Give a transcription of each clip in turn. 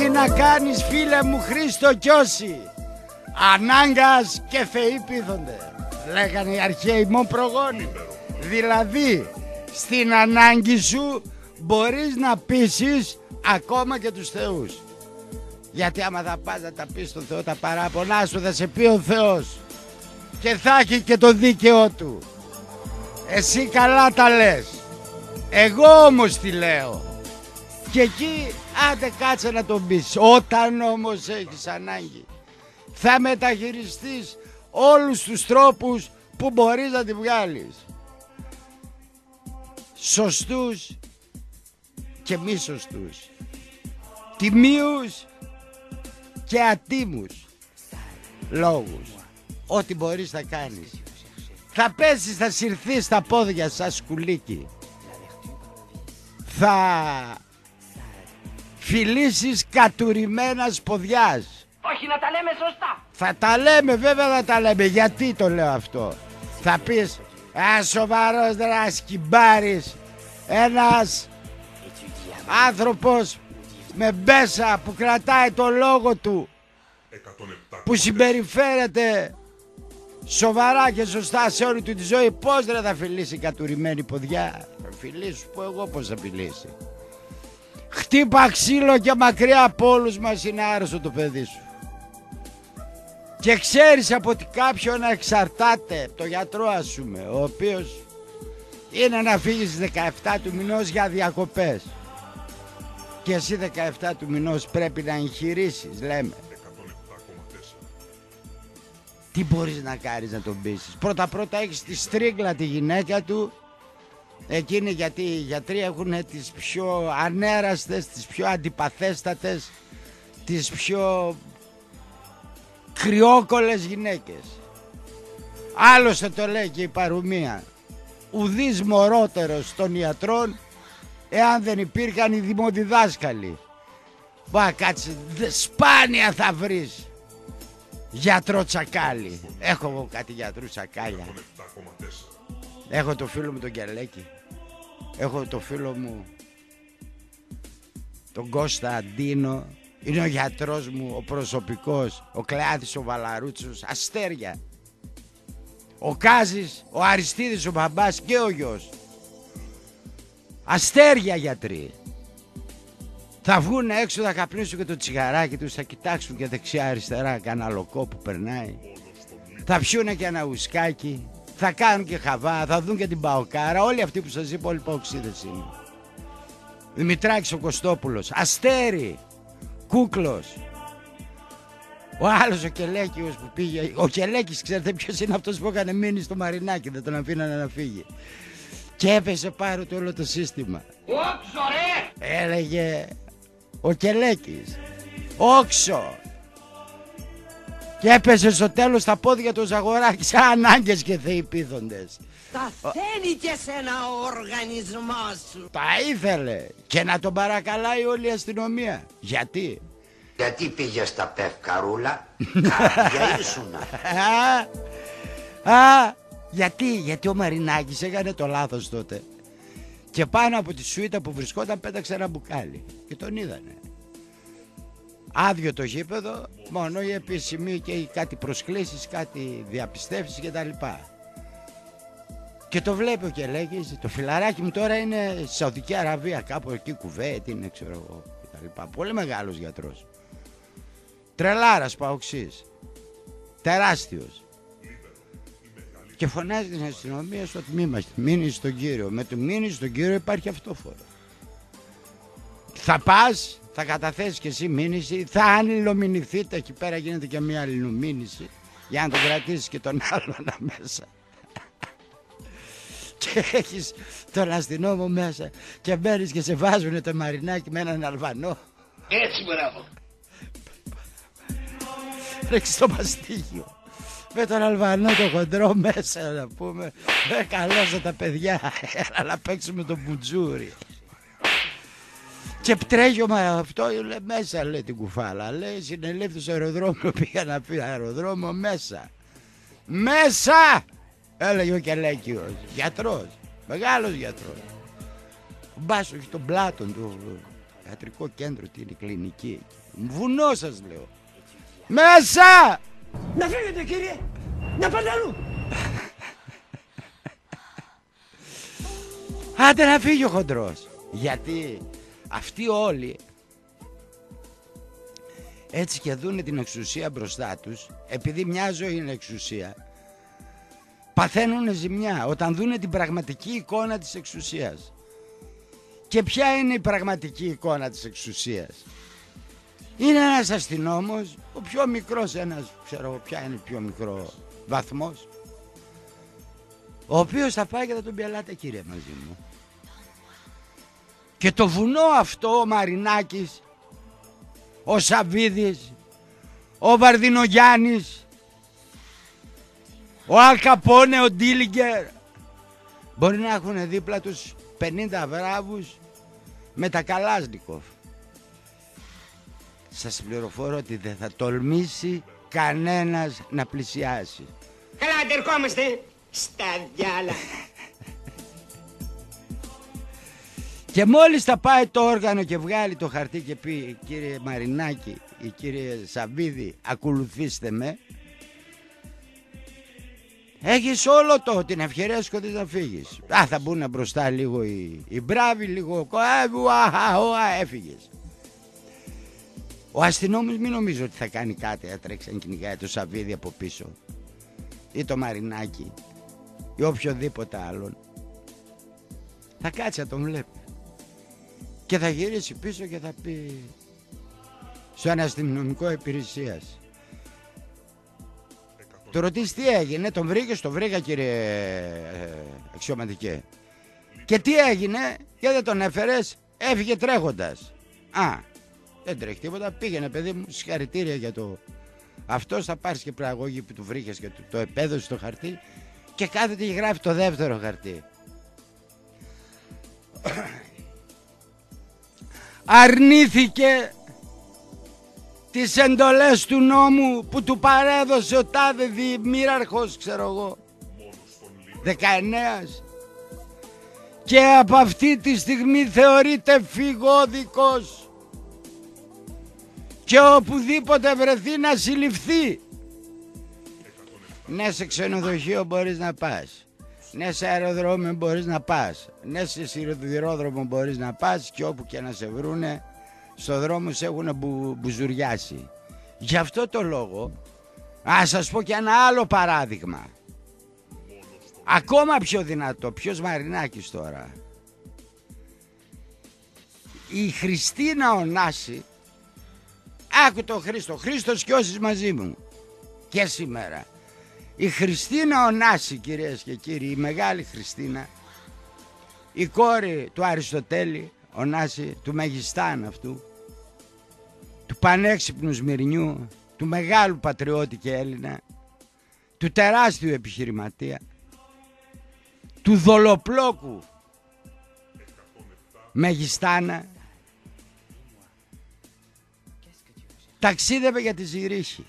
Τι να κάνεις φίλε μου Χρήστο Κιώση; Ανάγκας και θεοί πείθονται Λέγανε οι αρχαίοι μου προγόνοι. Δηλαδή στην ανάγκη σου μπορείς να πείσεις ακόμα και τους θεούς. Γιατί άμα θα πας να τα πεις στον Θεό τα παράπονά σου θα σε πει ο Θεός. Και θα έχει και το δίκαιό του. Εσύ καλά τα λες. Εγώ όμως τι λέω. Και εκεί άντε κάτσε να τον πεις. Όταν όμως έχεις ανάγκη θα μεταχειριστείς όλους τους τρόπους που μπορείς να τη βγάλεις. Σωστούς και μη σωστούς. Τιμίους και ατίμους λόγους. Ό,τι μπορείς να κάνεις. Θα πέσεις, θα συρθείς στα πόδια σαν σκουλίκι θα φιλήσεις κατουρημένα ποδιάς Όχι να τα λέμε σωστά. Θα τα λέμε βέβαια θα τα λέμε. Γιατί το λέω αυτό; Θα πεις Α, σοβαρός δράσκυμπάρης Ένας άνθρωπος με μπέσα που κρατάει το λόγο του που συμπεριφέρεται σοβαρά και σωστά σε όλη του τη ζωή πώς δεν θα φιλήσει κατουρημένη ποδιά; Θα φιλήσει που εγώ πώς θα φιλήσει χτύπα ξύλο και μακριά από όλους μας είναι άρρωστο το παιδί σου. Και ξέρεις από ότι κάποιον εξαρτάται το γιατρό ας πούμε ο οποίος είναι να φύγεις στις 17 του μηνός για διακοπές. Και εσύ 17 του μηνός πρέπει να εγχειρήσεις λέμε. Τι μπορείς να κάνεις να τον πείσεις; Πρώτα πρώτα έχεις τη στρίγκλα τη γυναίκα του εκείνη γιατί οι γιατροί έχουν τις πιο ανέραστες τις πιο αντιπαθέστατες τις πιο κρυόκολες γυναίκες άλλωστε το λέει και η παρουμία ουδής μωρότερος των ιατρών εάν δεν υπήρχαν οι δημοδιδάσκαλοι. Μπα κάτσε, σπάνια θα βρεις γιατρό τσακάλι. Έχω εγώ κάτι γιατρού τσακάλια. Έχω το φίλο μου τον Κελέκη. Έχω το φίλο μου τον Κώστα Αντίνο. Είναι ο γιατρός μου, ο προσωπικός, ο Κλεάδης ο Βαλαρούτσος, αστέρια. Ο Κάζης, ο Αριστίδης ο μπαμπάς και ο γιος. Αστέρια γιατροί. Θα βγουν έξω, θα καπνίσουν και το τσιγαράκι τους, θα κοιτάξουν και δεξιά αριστερά κανένα λοκό που περνάει. Θα πιούνε και ένα ουσκάκι, θα κάνουν και χαβά, θα δουν και την παοκάρα. Όλοι αυτοί που σας είπα όλοι παοξίδες είναι. Δημητράκης ο Κωστόπουλος, Αστέρι, Κούκλος, ο άλλος ο Κελέκιος που πήγε. Ο Κελέκης, ξέρετε ποιος είναι αυτός που έκανε μείνει στο μαρινάκι, δεν τον αφήνανε να φύγει. Και έπεσε πάρα το όλο το σύστημα. Όξο ρε! Έλεγε ο Κελέκης. Όξο! Και έπεσε στο τέλος στα πόδια του Ζαγοράκη σαν ανάγκες και θεϊπίδοντες. Τα θέλει και σε ένα οργανισμός σου. Τα ήθελε και να τον παρακαλάει όλη η αστυνομία. Γιατί; Γιατί πήγε στα πευκαρούλα, καρδιά ήσουνα. Α, γιατί, γιατί ο Μαρινάκης έκανε το λάθος τότε. Και πάνω από τη σουίτα που βρισκόταν πέταξε ένα μπουκάλι και τον είδανε. Άδειο το γήπεδο, μόνο η επίσημη και κάτι προσκλήσεις, κάτι διαπιστεύσεις και τα λοιπά. Και το βλέπω και λέγει, το φιλαράκι μου τώρα είναι στη Σαουδική Αραβία, κάπου εκεί κουβέτ είναι, ξέρω εγώ, και Πολύ μεγάλος γιατρός. Τρελάρας παοξής. Τεράστιος. Και φωνάζει την αστυνομία στο τμήμα. Μείνει στον κύριο. Με το μείνει στον κύριο υπάρχει αυτόφορο. Θα πας, θα καταθέσεις και εσύ μήνυση, θα αλληλομηνηθείτε. Εκεί πέρα γίνεται και μια αλληλομήνυση για να τον κρατήσεις και τον άλλον μέσα. και έχεις τον αστυνόμο μέσα και μπαίνεις και σε βάζουν το μαρινάκι με έναν Αλβανό. Έτσι μπράβο ρίξει το μαστίγιο. Με τον Αλβανό το χοντρό μέσα να πούμε. Ε, καλώς τα παιδιά. Έλα να παίξουμε τον μπουτζούρι. Και τρέχει ο αυτό λέει μέσα λέει την κουφάλα. Λέει συνελήφθη στο αεροδρόμιο. Πήγα να πει αεροδρόμιο μέσα. Μέσα! Έλεγε ο Κελέκιος. Γιατρός. Μεγάλος γιατρός. Ο Μπάσο έχει τον πλάτον του. Ιατρικό κέντρο, τι είναι, κλινική. Βουνό σας λέω. Μέσα! Να φύγετε κύριε! Να πάτε αλλού! Άντε να φύγει ο χοντρός. Γιατί; Αυτοί όλοι έτσι και δούνε την εξουσία μπροστά τους, επειδή μια ζωή είναι εξουσία, παθαίνουν ζημιά όταν δούνε την πραγματική εικόνα της εξουσίας. Και ποια είναι η πραγματική εικόνα της εξουσίας; Είναι ένας αστυνόμος, ο πιο μικρός ένας, ξέρω ποια είναι πιο μικρό βαθμός, ο οποίος θα πάει και θα τον πιαλάτε κύριε μαζί μου. Και το βουνό αυτό ο Μαρινάκης, ο Σαβίδης, ο Βαρδινογιάννης, ο Αλκαπόνε, ο Ντίλιγκερ, μπορεί να έχουν δίπλα τους 50 βράβους με τα Καλάσνικοφ. Σας πληροφορώ ότι δεν θα τολμήσει κανένας να πλησιάσει. Καλά, αντερχόμαστε στα διάλα. Και μόλις θα πάει το όργανο και βγάλει το χαρτί και πει κύριε Μαρινάκη ή κύριε Σαββίδη ακολουθήστε με Έχεις όλο το την ευκαιρία σου να φύγεις Α θα μπουν μπροστά λίγο οι, οι μπράβοι λίγο έφυγες Ο αστυνόμος μην νομίζω ότι θα κάνει κάτι Θα τρέξει να κυνηγάει το Σαββίδη από πίσω Ή το Μαρινάκη Ή οποιοδήποτε άλλον Θα κάτσει να τον βλέπει και θα γυρίσει πίσω και θα πει στο αστυνομικό υπηρεσίας. Του ρωτήσεις τι έγινε, τον βρήκες, το βρήκα κύριε ε, αξιωματικέ. Και τι έγινε, γιατί δεν τον έφερες, έφυγε τρέχοντας. Α, δεν τρέχει τίποτα, πήγαινε παιδί μου, συγχαρητήρια για το. Αυτό θα πάρεις και πραγωγή που του βρήκες και το, το επέδωσες στο χαρτί και κάθεται και γράφει το δεύτερο χαρτί αρνήθηκε τις εντολές του νόμου που του παρέδωσε ο τάδε διημήραρχος ξέρω εγώ. 19 και από αυτή τη στιγμή θεωρείται φυγόδικος. Και οπουδήποτε βρεθεί να συλληφθεί. Ναι σε ξενοδοχείο μπορείς να πας ναι, σε αεροδρόμιο μπορείς να πας. Ναι, σε σιδηρόδρομο μπορείς να πας και όπου και να σε βρούνε, στο δρόμο σε έχουν μπου, μπουζουριάσει. Γι' αυτό το λόγο, ας σας πω και ένα άλλο παράδειγμα. Ακόμα πιο δυνατό, ποιος Μαρινάκης τώρα. Η Χριστίνα Ωνάση, άκου τον Χρήστο, Χρήστος και όσοι μαζί μου και σήμερα. Η Χριστίνα Ωνάση κυρίες και κύριοι, η μεγάλη Χριστίνα, η κόρη του Αριστοτέλη Ωνάση, του Μεγιστάν αυτού, του πανέξυπνου Σμυρνιού, του μεγάλου πατριώτη και Έλληνα, του τεράστιου επιχειρηματία, του δολοπλόκου Μεγιστάνα, ταξίδευε για τη Ζηρίχη.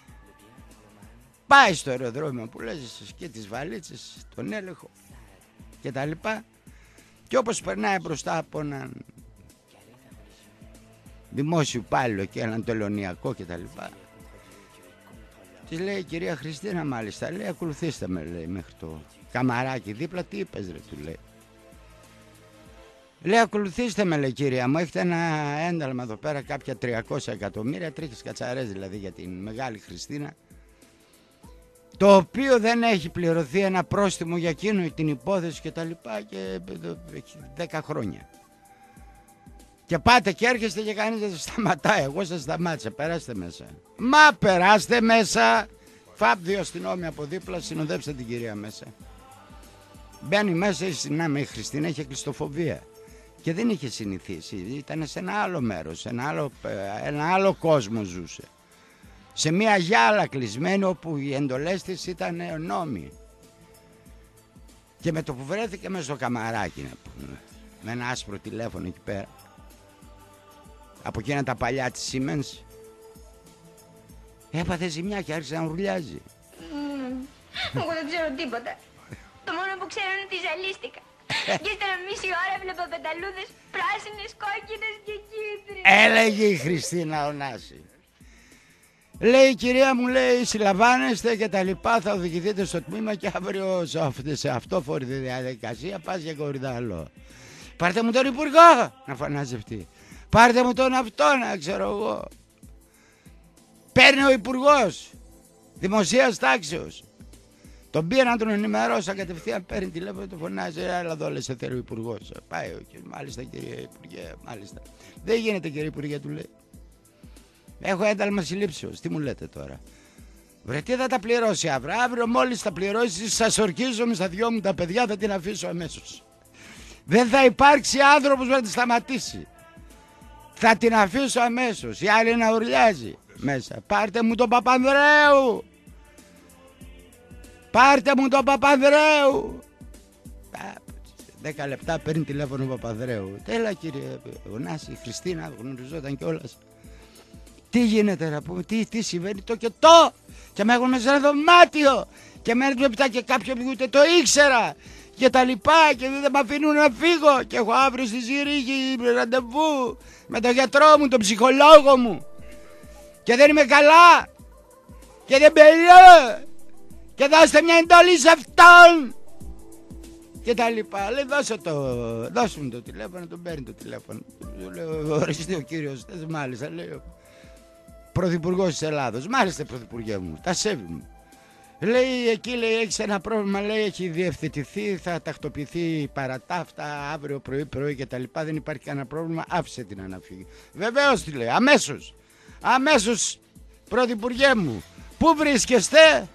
Πάει στο αεροδρόμιο που λες και τις βαλίτσες, τον έλεγχο και τα λοιπά. Και όπως περνάει μπροστά από έναν δημόσιο πάλι και έναν τελωνιακό και τα λοιπά. Της λέει η κυρία Χριστίνα μάλιστα, λέει ακολουθήστε με λέει μέχρι το καμαράκι δίπλα, τι είπες ρε του λέει. Λέει ακολουθήστε με λέει κυρία μου, έχετε ένα ένταλμα εδώ πέρα κάποια 300 εκατομμύρια, τρίχες κατσαρές δηλαδή για την μεγάλη Χριστίνα το οποίο δεν έχει πληρωθεί ένα πρόστιμο για εκείνο την υπόθεση και τα λοιπά και 10 χρόνια. Και πάτε και έρχεστε και κανείς δεν σας σταματάει. Εγώ σας σταμάτησα, περάστε μέσα. Μα περάστε μέσα. Φαπ δύο αστυνόμοι από δίπλα, συνοδέψτε την κυρία μέσα. Μπαίνει μέσα η συνάμα η Χριστίνα, είχε κλειστοφοβία. Και δεν είχε συνηθίσει, ήταν σε ένα άλλο μέρος, ένα άλλο, ε, ένα άλλο κόσμο ζούσε σε μια γυάλα κλεισμένη όπου οι εντολές της ήταν νόμοι. Και με το που βρέθηκε μέσα στο καμαράκι με ένα άσπρο τηλέφωνο εκεί πέρα από εκείνα τα παλιά της Siemens έπαθε ζημιά και άρχισε να ρουλιάζει. Εγώ δεν ξέρω τίποτα. Το μόνο που ξέρω είναι ότι ζαλίστηκα. και ύστερα μισή ώρα έβλεπα πεταλούδες πράσινες, κόκκινες και κίτρινες. Έλεγε η Χριστίνα Ωνάση. Λέει η κυρία μου, λέει, συλλαμβάνεστε και τα λοιπά, θα οδηγηθείτε στο τμήμα και αύριο σε αυτή- σε αυτόφορη διαδικασία πας για κορυδαλό. Πάρτε μου τον υπουργό, να φωνάζει αυτή. Πάρτε μου τον αυτό, να ξέρω εγώ. Παίρνει ο υπουργός δημοσίας τάξεως. Τον πήρα να τον ενημερώσω κατευθείαν. Παίρνει τηλέφωνο, το φωνάζει. Έλα εδώ, λες, σε θέλει ο υπουργός. Πάει ο κύριος, Μάλιστα, κύριε Υπουργέ, μάλιστα. Δεν γίνεται, κύριε Υπουργέ, του λέει. Έχω ένταλμα συλλήψεως. Τι μου λέτε τώρα; Βρε, τι θα τα πληρώσει αύριο; Αύριο, μόλις τα πληρώσει, σας ορκίζομαι στα δυο μου τα παιδιά, θα την αφήσω αμέσως. Δεν θα υπάρξει άνθρωπος να τη σταματήσει. Θα την αφήσω αμέσως. Η άλλη να ουρλιάζει μέσα. Πάρτε μου τον Παπανδρέου. Πάρτε μου τον Παπανδρέου. Α, Δέκα λεπτά παίρνει τηλέφωνο ο Παπανδρέου. Τέλα κύριε Γονάση, η Χριστίνα γνωριζόταν κιόλας. Τι γίνεται να πούμε, τι, τι συμβαίνει το και το. Και με έχουν μέσα σε ένα δωμάτιο. Και με έρθουν μετά και κάποιο που ούτε το ήξερα. Και τα λοιπά και δεν με αφήνουν να φύγω. Και έχω αύριο στη Ζηρίχη ραντεβού με τον γιατρό μου, τον ψυχολόγο μου. Και δεν είμαι καλά. Και δεν πελώ. Και δώστε μια εντολή σε αυτόν. Και τα λοιπά. Λέει δώσε το, δώσε μου το τηλέφωνο, τον παίρνει το τηλέφωνο. Του λέω ορίστε ο κύριος, θες, μάλιστα λέει ο Πρωθυπουργός της Ελλάδος. Μάλιστα, Πρωθυπουργέ μου, τα σέβη μου. Λέει εκεί, λέει, έχεις ένα πρόβλημα, λέει, έχει διευθετηθεί, θα τακτοποιηθεί παρατάφτα αύριο πρωί, πρωί και τα λοιπά. Δεν υπάρχει κανένα πρόβλημα, άφησε την να φύγει. Βεβαίως τη λέει, αμέσως. Αμέσως, Πρωθυπουργέ μου, πού βρίσκεστε,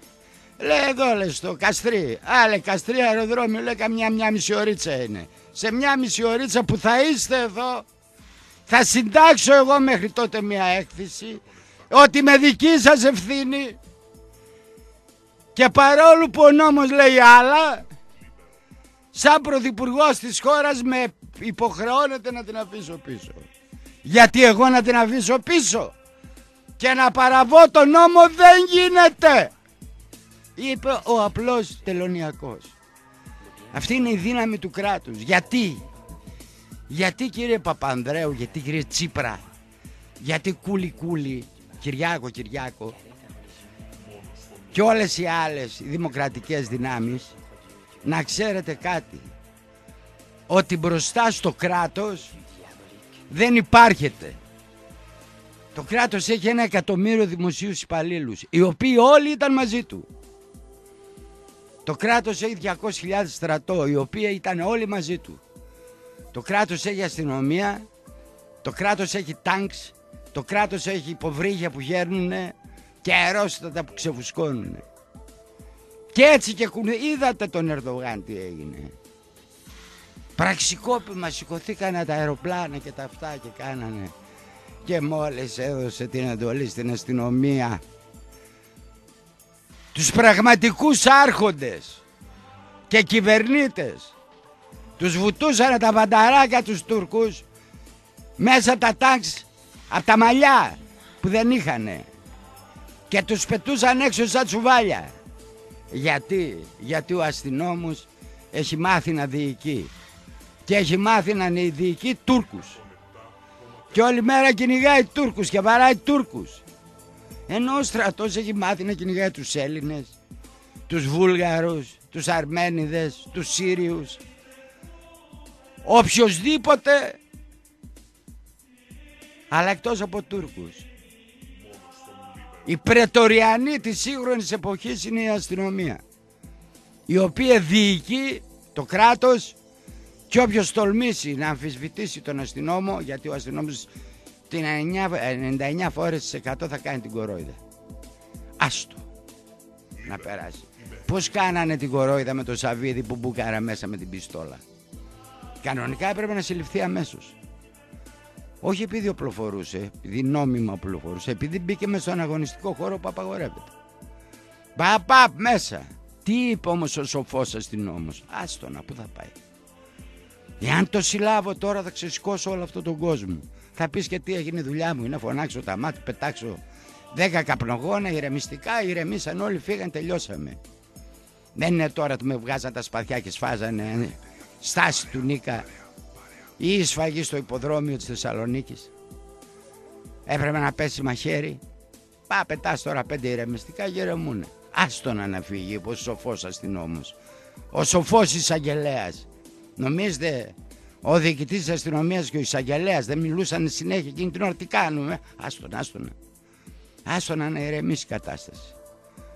Λέει εδώ, λέει, στο Καστρί. Α, λέει, Καστρί αεροδρόμιο, λέει, καμιά μια μισή ωρίτσα είναι. Σε μια μισή ωρίτσα που θα είστε εδώ, θα συντάξω εγώ μέχρι τότε μια έκθεση ότι με δική σας ευθύνη. Και παρόλο που ο νόμος λέει άλλα σαν πρωθυπουργός της χώρας με υποχρεώνεται να την αφήσω πίσω. Γιατί εγώ να την αφήσω πίσω. Και να παραβώ το νόμο δεν γίνεται. Είπε ο απλός τελωνιακός. Αυτή είναι η δύναμη του κράτους. Γιατί; Γιατί κύριε Παπανδρέου, γιατί κύριε Τσίπρα, γιατί κούλι κούλι, Κυριάκο Κυριάκο και όλες οι άλλες δημοκρατικές δυνάμεις να ξέρετε κάτι ότι μπροστά στο κράτος δεν υπάρχεται. Το κράτος έχει ένα εκατομμύριο δημοσίους υπαλλήλους οι οποίοι όλοι ήταν μαζί του. Το κράτος έχει 200.000 στρατό οι οποίοι ήταν όλοι μαζί του. Το κράτος έχει αστυνομία, το κράτος έχει τάγκς, το κράτος έχει υποβρύχια που γέρνουν και αερόστατα που ξεφουσκώνουν. Και έτσι και κουνε... είδατε τον Ερδογάν τι έγινε. Πραξικόπημα σηκωθήκανε τα αεροπλάνα και τα αυτά και κάνανε. Και μόλις έδωσε την εντολή στην αστυνομία τους πραγματικούς άρχοντες και κυβερνήτες τους βουτούσαν τα βανταράκια τους Τούρκους μέσα τα τάγκς από τα μαλλιά που δεν είχανε. Και τους πετούσαν έξω σαν τσουβάλια. Γιατί, γιατί ο αστυνόμος έχει μάθει να διοικεί. Και έχει μάθει να διοικεί Τούρκους. Και όλη μέρα κυνηγάει Τούρκους και βαράει Τούρκους. Ενώ ο στρατός έχει μάθει να κυνηγάει τους Έλληνες, τους Βούλγαρους, τους Αρμένιδες, τους Σύριους. Οποιοδήποτε αλλά εκτός από Τούρκους. Η πρετοριανή της σύγχρονης εποχής είναι η αστυνομία η οποία διοικεί το κράτος και όποιος τολμήσει να αμφισβητήσει τον αστυνόμο γιατί ο αστυνόμος την 99 99 φορές στις 100 θα κάνει την κορόιδα. Άστο να περάσει. Πώς κάνανε την κορόιδα με το Σαββίδι που μπούκαρα μέσα με την πιστόλα. Κανονικά έπρεπε να συλληφθεί αμέσως. Όχι επειδή οπλοφορούσε, επειδή νόμιμα οπλοφορούσε, επειδή μπήκε μέσα στον αγωνιστικό χώρο που απαγορεύεται. Παπαπ μέσα. Τι είπε όμως ο σοφός αστυνόμος. Άστονα, πού θα πάει. Εάν το συλλάβω τώρα θα ξεσηκώσω όλο αυτόν τον κόσμο. Θα πεις και τι έγινε η δουλειά μου, είναι να φωνάξω τα μάτια, πετάξω δέκα καπνογόνα, ηρεμιστικά, ηρεμήσαν όλοι, φύγαν, τελειώσαμε. Δεν είναι τώρα που με βγάζαν τα σπαθιά και σφάζανε στάση του Νίκα ή η σφαγή στο υποδρόμιο της Θεσσαλονίκης. Έπρεπε να πέσει μαχαίρι. Πά, πετάς τώρα πέντε ηρεμιστικά γερεμούνε. Άστονα να φύγει, είπε ο σοφός αστυνόμος. Ο σοφός εισαγγελέας. Νομίζετε ο διοικητής της αστυνομίας και ο εισαγγελέας δεν μιλούσαν συνέχεια εκείνη την ώρα τι κάνουμε; Άστονα, άστονα. Άστονα να ηρεμήσει η κατάσταση.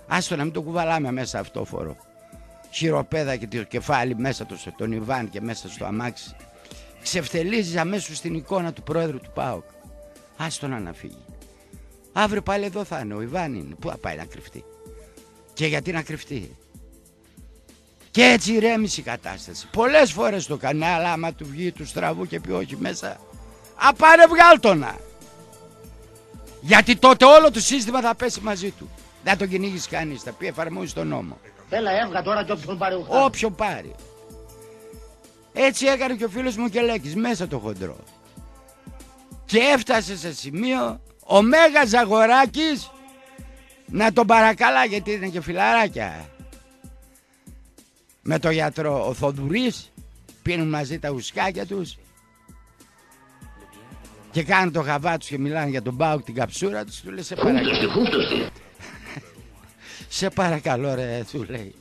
Άστονα να μην το κουβαλάμε μέσα αυτό φορό. Χειροπέδα και το κεφάλι μέσα του, τον Ιβάν και μέσα στο αμάξι. Ξεφτελίζεις αμέσως στην εικόνα του πρόεδρου του ΠΑΟΚ. Άστονα να φύγει. Αύριο πάλι εδώ θα είναι. Ο Ιβάν είναι. Πού θα πάει να κρυφτεί; Και γιατί να κρυφτεί; Και έτσι ηρέμησε η κατάσταση. Πολλές φορές το κάνει, αλλά άμα του βγει του στραβού και πει όχι μέσα, απάρε βγάλτονα. Γιατί τότε όλο το σύστημα θα πέσει μαζί του. Δεν τον κυνήγεις κανείς, θα πει εφαρμόζει τον νόμο. Έλα έβγα τώρα και όποιον πάρει Όποιον πάρει. Έτσι έκανε και ο φίλος μου και Λέκης, μέσα το χοντρό. Και έφτασε σε σημείο ο Μέγας Ζαγοράκης να τον παρακαλά γιατί είναι και φιλαράκια. Με το γιατρό ο Θοδουρής πίνουν μαζί τα ουσκάκια τους και κάνουν το γαβά τους και μιλάνε για τον Μπάουκ την καψούρα τους του λέει σε παρακαλώ σε παρακαλώ ρε του λέει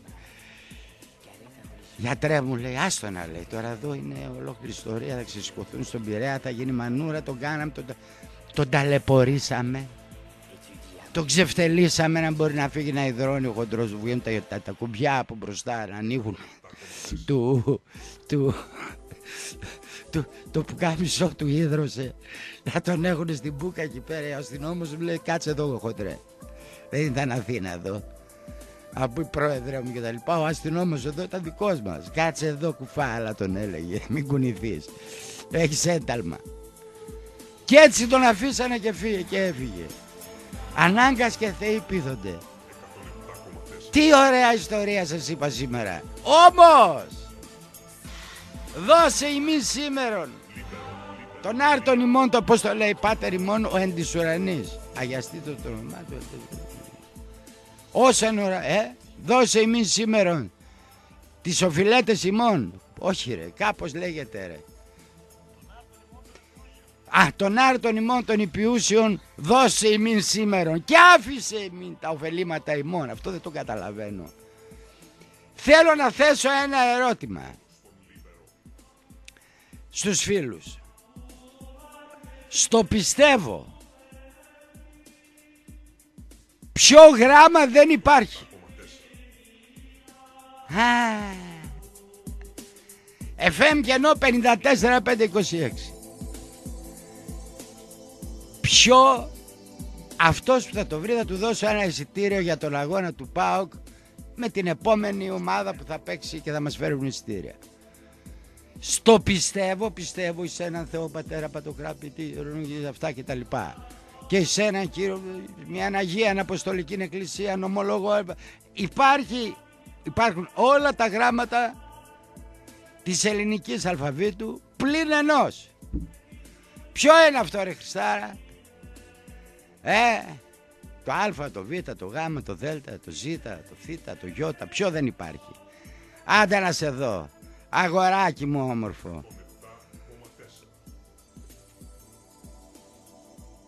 Γιατρέ μου λέει, άστο να λέει. Τώρα εδώ είναι ολόκληρη ιστορία. Θα ξεσηκωθούν στον Πειραιά, θα γίνει μανούρα. Τον κάναμε, τον, τον ταλαιπωρήσαμε. Τον ξεφτελίσαμε να μπορεί να φύγει να υδρώνει ο χοντρός βγαίνουν τα, τα, τα, κουμπιά από μπροστά να ανοίγουν του, του, του, το πουκάμισό του ίδρωσε να τον έχουν στην μπουκα εκεί πέρα ο αστυνόμος μου λέει κάτσε εδώ χοντρέ δεν ήταν Αθήνα εδώ από πρόεδρε μου και τα λοιπά ο αστυνόμος εδώ ήταν δικός μας κάτσε εδώ κουφάλα τον έλεγε μην κουνηθείς έχεις ένταλμα και έτσι τον αφήσανε και φύγε και έφυγε Ανάγκας και θεοί πείθονται. Τι ωραία ιστορία σας είπα σήμερα. Όμως, δώσε ημί σήμερον. Τον άρτον ημών το πώς το λέει πάτερ ημών ο εν της ουρανής. Αγιαστείτε το όνομά του. Όσον ώρα, ε, δώσε ημί σήμερον. Τις οφειλέτες ημών. Όχι ρε, κάπως λέγεται ρε. Α, τον άρτον ημών των υπιούσιων δώσε ημίν σήμερον και άφησε ημίν τα ωφελήματα ημών. Αυτό δεν το καταλαβαίνω. Θέλω να θέσω ένα ερώτημα στους φίλους. Στο πιστεύω. Ποιο γράμμα δεν υπάρχει. Α, FM κενό 54-526 ποιο αυτός που θα το βρει θα του δώσω ένα εισιτήριο για τον αγώνα του ΠΑΟΚ με την επόμενη ομάδα που θα παίξει και θα μας φέρουν εισιτήρια. Στο πιστεύω, πιστεύω σε έναν Θεό Πατέρα Πατοκράπητη, αυτά και τα λοιπά. Και σε έναν κύριο, μια Αγία Αποστολική Εκκλησία, νομολόγο. Υπάρχει, υπάρχουν όλα τα γράμματα της ελληνικής αλφαβήτου πλην ενός. Ποιο είναι αυτό ρε Χριστάρα, ε, το α, το β, το γ, το δ, το ζ, το θ, το ι, ποιο δεν υπάρχει. Άντε να σε δω. Αγοράκι μου όμορφο.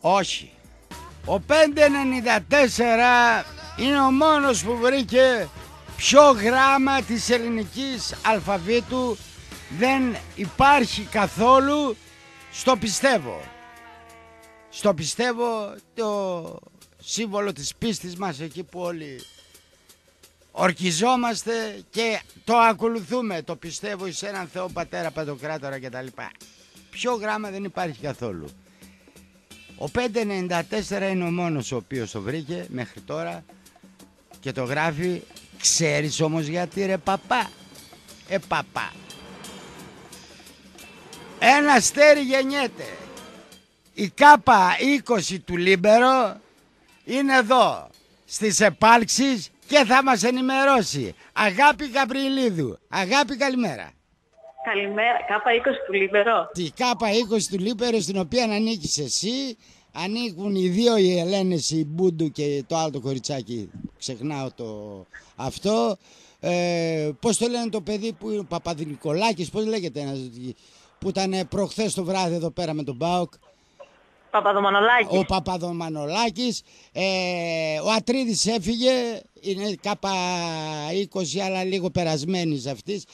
Όχι. Ο 594 είναι ο μόνος που βρήκε ποιο γράμμα της ελληνικής αλφαβήτου δεν υπάρχει καθόλου στο πιστεύω. Στο πιστεύω το σύμβολο της πίστης μας εκεί που όλοι ορκιζόμαστε και το ακολουθούμε. Το πιστεύω εις έναν Θεό Πατέρα Παντοκράτορα κτλ. Ποιο γράμμα δεν υπάρχει καθόλου. Ο 594 είναι ο μόνος ο οποίος το βρήκε μέχρι τώρα και το γράφει «Ξέρεις όμως γιατί ρε παπά» «Ε παπά» Ένα αστέρι γεννιέται η ΚΑΠΑ 20 του Λίμπερο είναι εδώ στις επάλξεις και θα μας ενημερώσει. Αγάπη Γαβριλίδου. Αγάπη καλημέρα. Καλημέρα. ΚΑΠΑ 20 του Λίμπερο. Τη ΚΑΠΑ 20 του Λίμπερο στην οποία ανήκεις εσύ. Ανήκουν οι δύο οι Ελένες, η Μπούντου και το άλλο το κοριτσάκι. Ξεχνάω το αυτό. ε, πώς το λένε το παιδί που ο Παπαδηνικολάκης, πώς λέγεται ένας, που ήταν ε, προχθές το βράδυ εδώ πέρα με τον Μπάουκ. Παπαδομανολάκης. Ο Παπαδομανολάκης, ε, ο Ατρίδης έφυγε, είναι κάπα 20 αλλά λίγο περασμένης αυτής.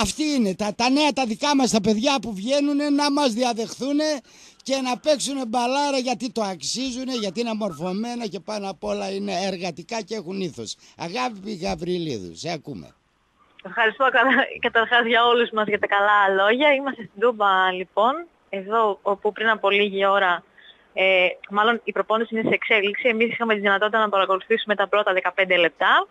Αυτή είναι τα, τα νέα τα δικά μας τα παιδιά που βγαίνουν να μας διαδεχθούν και να παίξουν μπαλάρα γιατί το αξίζουν, γιατί είναι μορφωμένα και πάνω απ' όλα είναι εργατικά και έχουν ήθος. Αγάπη Γαβριλίδους, σε ακούμε. Ευχαριστώ κατα- καταρχάς για όλους μας για τα καλά λόγια. Είμαστε στην Τούμπα λοιπόν, εδώ όπου πριν από λίγη ώρα, ε, μάλλον η προπόνηση είναι σε εξέλιξη. Εμείς είχαμε τη δυνατότητα να παρακολουθήσουμε τα πρώτα 15 λεπτά.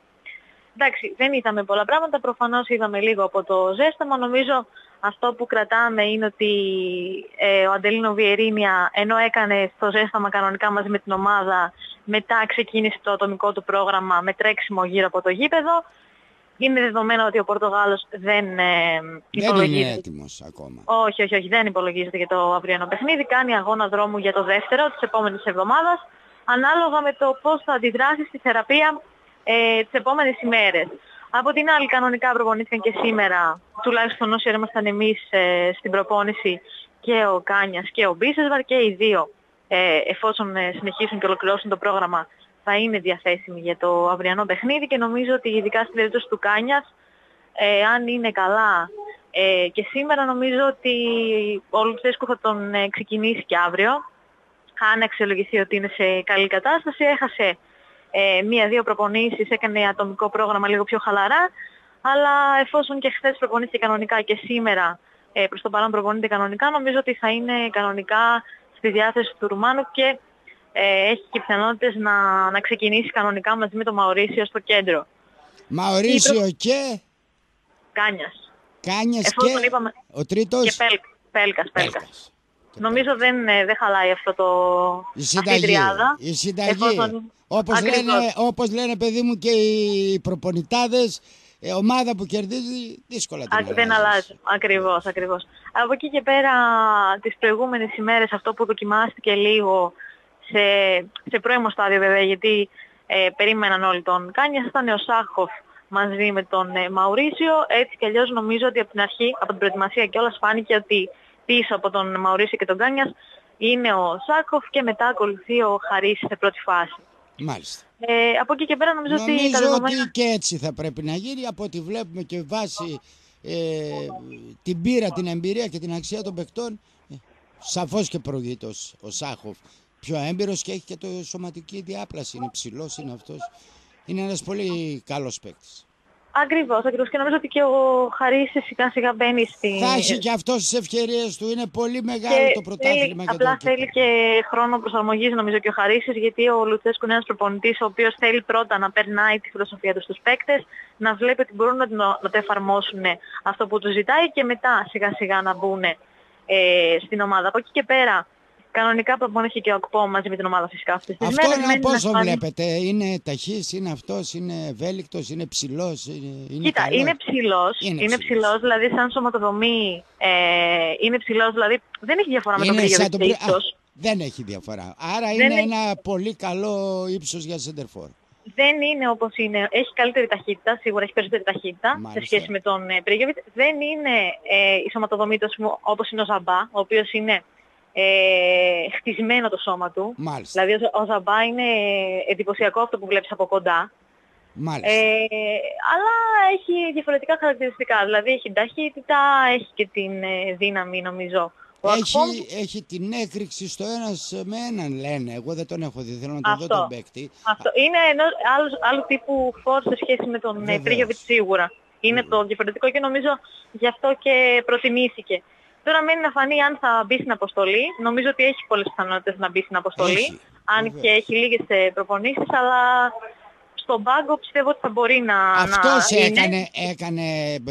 Εντάξει, δεν είδαμε πολλά πράγματα, προφανώς είδαμε λίγο από το ζέσταμα. Νομίζω αυτό που κρατάμε είναι ότι ε, ο Αντελίνο Βιερίνια, ενώ έκανε στο ζέσταμα κανονικά μαζί με την ομάδα, μετά ξεκίνησε το ατομικό του πρόγραμμα με τρέξιμο γύρω από το γήπεδο. Είναι δεδομένο ότι ο Πορτογάλος δεν ε, Δεν είναι υπολογίζεται. έτοιμος ακόμα. Όχι, όχι, όχι, δεν υπολογίζεται για το αυριανό παιχνίδι. Κάνει αγώνα δρόμου για το δεύτερο της επόμενης εβδομάδας, ανάλογα με το πώς θα αντιδράσει στη θεραπεία ε, τις επόμενες ημέρες. Από την άλλη, κανονικά προπονήθηκαν και σήμερα, τουλάχιστον όσοι ήμασταν εμείς ε, στην προπόνηση, και ο Κάνιας και ο Μπίσεσβαρ και οι δύο, ε, εφόσον ε, συνεχίσουν και ολοκληρώσουν το πρόγραμμα, θα είναι διαθέσιμοι για το αυριανό παιχνίδι και νομίζω ότι ειδικά στην περίπτωση του Κάνιας, ε, αν είναι καλά ε, και σήμερα νομίζω ότι ο Λουτσέσκου θα τον ε, ξεκινήσει και αύριο. Αν αξιολογηθεί ότι είναι σε καλή κατάσταση, έχασε ε, μία-δύο προπονήσεις, έκανε ατομικό πρόγραμμα λίγο πιο χαλαρά, αλλά εφόσον και χθες προπονήθηκε κανονικά και σήμερα ε, προς το παρόν προπονείται κανονικά, νομίζω ότι θα είναι κανονικά στη διάθεση του Ρουμάνου και ε, έχει και πιθανότητες να, να ξεκινήσει κανονικά μαζί με τον Μαωρίσιο στο κέντρο. Μαωρίσιο και Κάνιας. Κάνιας Εφόσον και είπαμε- ο τρίτος; Και Πέλ, Πέλκας, Πέλκας. Πέλκας. Νομίζω δεν, ε, δεν χαλάει αυτό το, Η αυτή η συνταγή. τριάδα. Η συνταγή. Εφόσον- Όπως, Ακριβώς. λένε, όπως λένε παιδί μου και οι προπονητάδες, ε, ομάδα που κερδίζει δύσκολα την Α, δεν αλλάζει. Ακριβώς, ακριβώς. Από εκεί και πέρα τις προηγούμενες ημέρες αυτό που δοκιμάστηκε λίγο σε, σε πρώιμο στάδιο βέβαια γιατί ε, περίμεναν όλοι τον Κάνιας ήταν ο Σάχοφ μαζί με τον ε, Μαουρίσιο. Έτσι κι αλλιώς νομίζω ότι από την αρχή, από την προετοιμασία και όλα φάνηκε ότι πίσω από τον Μαουρίσιο και τον Κάνιας είναι ο Σάχοφ και μετά ακολουθεί ο Χαρίς σε πρώτη φάση. Μάλιστα. Ε, από εκεί και πέρα νομίζω, ότι τα Νομίζω δεδομένα... ότι και έτσι θα πρέπει να γίνει από ό,τι βλέπουμε και βάσει ε, την πείρα, την εμπειρία και την αξία των παικτών ε, σαφώς και προηγείται ο, Σ- ο Σάχοφ. Πιο έμπειρος και έχει και το σωματική διάπλαση. Είναι ψηλός, είναι αυτός. Είναι ένας πολύ καλός παίκτης Ακριβώς, ακριβώς. Και νομίζω ότι και ο Χαρίσης σιγά σιγά μπαίνει στη... θα έχει και αυτός τις ευκαιρίες του είναι πολύ μεγάλο και το πρωτάθλημα θέλει, για απλά τον θέλει Κύπρο. και χρόνο προσαρμογής νομίζω και ο Χαρίσης γιατί ο Λουτσέσκου είναι ένας προπονητής ο οποίος θέλει πρώτα να περνάει τη φιλοσοφία του στους παίκτες, να βλέπει ότι μπορούν να, την- να το εφαρμόσουν αυτό που τους ζητάει και μετά σιγά σιγά να μπουν ε, στην ομάδα. Από εκεί και πέρα κανονικά προπονήθηκε και ο Ακπό μαζί με την ομάδα φυσικά αυτές τις Αυτό μέρες. είναι Μένει να πόσο φανεί- βλέπετε, είναι ταχύς, είναι αυτός, είναι ευέλικτος, είναι ψηλός, είναι, είναι Κοίτα, καλός. είναι ψηλός, Είναι είναι, ψηλός. ψηλός, δηλαδή σαν σωματοδομή ε, είναι ψηλός, δηλαδή δεν έχει διαφορά με τον Είναι σαν Πρίγεβιτ τον Πρι- Α, ίσως. Δεν έχει διαφορά. Άρα Δεν είναι έχει- ένα πολύ καλό ύψος για σέντερφορ. Δεν είναι όπως είναι, έχει καλύτερη ταχύτητα, σίγουρα έχει περισσότερη ταχύτητα Μάλιστα. σε σχέση με τον ε, Πρίγεβιτ. Δεν είναι ε, η σωματοδομή του ας πούμε, όπως είναι ο Ζαμπά, ο οποίος είναι ε, χτισμένο το σώμα του. Μάλιστα. Δηλαδή ο, ο Ζαμπά είναι εντυπωσιακό αυτό που βλέπεις από κοντά. Μάλιστα. Ε, αλλά έχει διαφορετικά χαρακτηριστικά. Δηλαδή έχει ταχύτητα, έχει και την ε, δύναμη νομίζω. Ο έχει, Ακπόμ- έχει την έκρηξη στο ένας με έναν λένε. Εγώ δεν τον έχω δει, θέλω να τον δω Αυτό. τον παίκτη. Αυτό είναι ενός άλλου, άλλου τύπου φόρ σε σχέση με τον Βεβαίως. Πρίγεβιτ σίγουρα. Είναι το διαφορετικό και νομίζω γι' αυτό και προτιμήθηκε. Τώρα μένει να φανεί αν θα μπει στην αποστολή. Νομίζω ότι έχει πολλές πιθανότητες να μπει στην αποστολή. Έχει, αν βεβαίως. και έχει λίγες ε, προπονήσεις, αλλά στον πάγκο πιστεύω ότι θα μπορεί να, Αυτός να είναι. έκανε, έκανε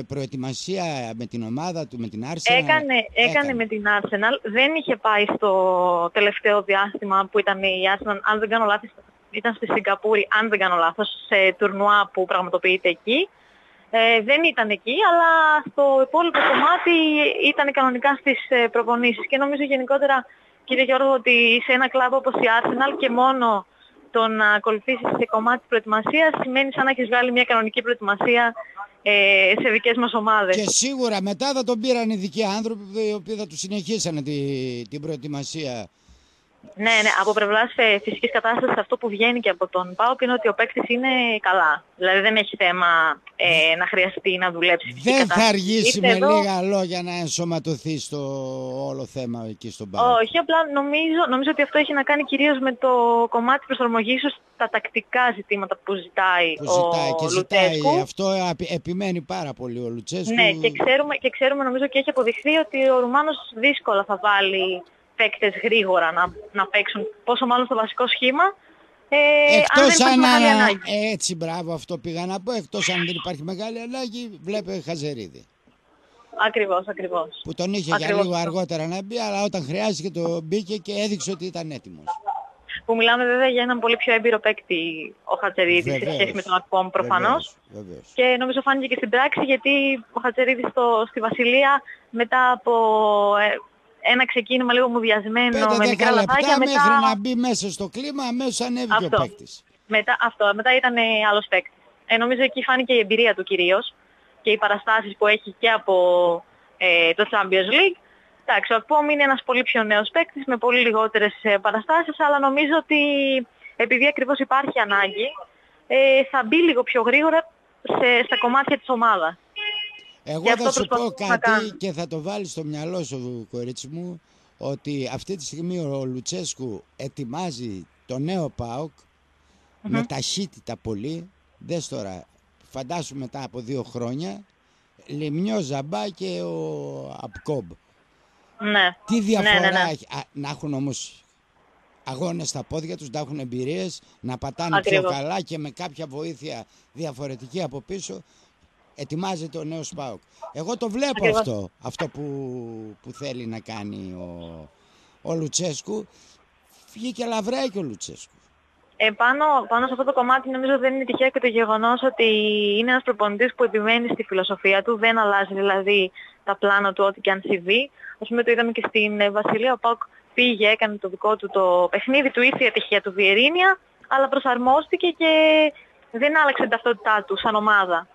προετοιμασία με την ομάδα του, με την Arsenal. Έκανε, έκανε με την Arsenal. Δεν είχε πάει στο τελευταίο διάστημα που ήταν η Arsenal, αν δεν κάνω λάθος, ήταν στη Σιγκαπούρη, αν δεν κάνω λάθος, σε τουρνουά που πραγματοποιείται εκεί. Ε, δεν ήταν εκεί, αλλά στο υπόλοιπο κομμάτι ήταν κανονικά στις ε, προπονήσεις. Και νομίζω γενικότερα, κύριε Γιώργο, ότι σε ένα κλαμπ όπως η Arsenal και μόνο το να ακολουθήσεις σε κομμάτι προετοιμασίας σημαίνει σαν να έχεις βγάλει μια κανονική προετοιμασία ε, σε δικές μας ομάδες. Και σίγουρα μετά θα τον πήραν ειδικοί άνθρωποι οι οποίοι θα τους συνεχίσανε τη, την προετοιμασία. Ναι, ναι, από πλευράς φυσικής κατάστασης αυτό που βγαίνει και από τον ΠΑΟΚ είναι ότι ο παίκτης είναι καλά. Δηλαδή δεν έχει θέμα ε, να χρειαστεί να δουλέψει. φυσική Δεν θα κατάσταση. αργήσει Ήρθε με εδώ- λίγα λόγια να ενσωματωθεί στο όλο θέμα εκεί στον ΠΑΟΚ. Όχι, απλά νομίζω, νομίζω ότι αυτό έχει να κάνει κυρίως με το κομμάτι προσαρμογής σου στα τακτικά ζητήματα που ζητάει Που ο ζητάει και ζητάει Λουτσέσκου. αυτό επι- επιμένει πάρα πολύ ο Λουτσέσκου. Ναι, και ξέρουμε, και ξέρουμε νομίζω και έχει αποδειχθεί ότι ο Ρουμάνος δύσκολα θα βάλει παίκτες γρήγορα να, να παίξουν, πόσο μάλλον στο βασικό σχήμα. Ε, αν δεν Εκτός υπάρχει αν, μεγάλη α- ανάγκη. έτσι μπράβο αυτό πήγα να πω, εκτός αν δεν υπάρχει μεγάλη ανάγκη βλέπε Χαζερίδη. Ακριβώς, ακριβώς. Που τον είχε για Ακριβώς λίγο αυτό. αργότερα να μπει, αλλά όταν χρειάστηκε το μπήκε και έδειξε ότι ήταν έτοιμος. Που μιλάμε βέβαια για έναν πολύ πιο έμπειρο παίκτη ο Χατζερίδης σε Βεβαίως. σχέση με τον Ακπόμ προφανώς. Βεβαίως, βεβαίως. Και νομίζω φάνηκε και στην πράξη γιατί ο Χατζερίδης στο, στη Βασιλεία μετά από ε, ένα ξεκίνημα λίγο μουδιασμένο με 5-10 μικρά λεπτά λαθάκια μέχρι μετά, να μπει μέσα στο κλίμα, αμέσως ανέβηκε Αυτό. ο παίκτης. μετά, αυτό, μετά ήταν ε, άλλος παίκτης. Ε, νομίζω εκεί φάνηκε η εμπειρία του κυρίως και οι παραστάσεις που έχει και από ε, το Champions League. Εντάξει, ο Ακπόμ είναι ένας πολύ πιο νέος παίκτης με πολύ λιγότερες ε, παραστάσεις, αλλά νομίζω ότι επειδή ακριβώς υπάρχει ανάγκη, ε, θα μπει λίγο πιο γρήγορα σε, στα κομμάτια της ομάδας. Εγώ Και αυτό θα σου πω προσπαθούμε να κάτι κάνουμε. και θα το βάλεις στο μυαλό σου, κορίτσι μου, ότι αυτή τη στιγμή ο Λουτσέσκου ετοιμάζει το νέο ΠΑΟΚ με ταχύτητα πολύ. Δες τώρα, φαντάσου μετά από δύο χρόνια, Λιμνιό Ζαμπά και ο Απκόμπ. Ναι. Τι διαφορά ναι, ναι. έχει; Α, να έχουν όμως αγώνες στα πόδια τους, να έχουν εμπειρίες, να πατάνε Ακριβώς. πιο καλά και με κάποια βοήθεια διαφορετική από πίσω, ετοιμάζεται ο νέος ΠΑΟΚ. Εγώ το βλέπω Ακριβώς. αυτό, αυτό που, που θέλει να κάνει ο, ο Λουτσέσκου. Βγήκε λαβράκι ο Λουτσέσκου. Ε, πάνω, πάνω σε αυτό το κομμάτι νομίζω δεν είναι τυχαίο και το γεγονός ότι είναι ένας προπονητής που επιμένει στη φιλοσοφία του, δεν αλλάζει δηλαδή τα πλάνα του ό,τι και αν συμβεί. Ας πούμε το είδαμε και στην ε, Βασιλεία, ο Πάουκ πήγε, έκανε το δικό του το παιχνίδι, του ήρθε η ατυχία του Βιερίνια, αλλά προσαρμόστηκε και δεν άλλαξε την ταυτότητά του σαν ομάδα.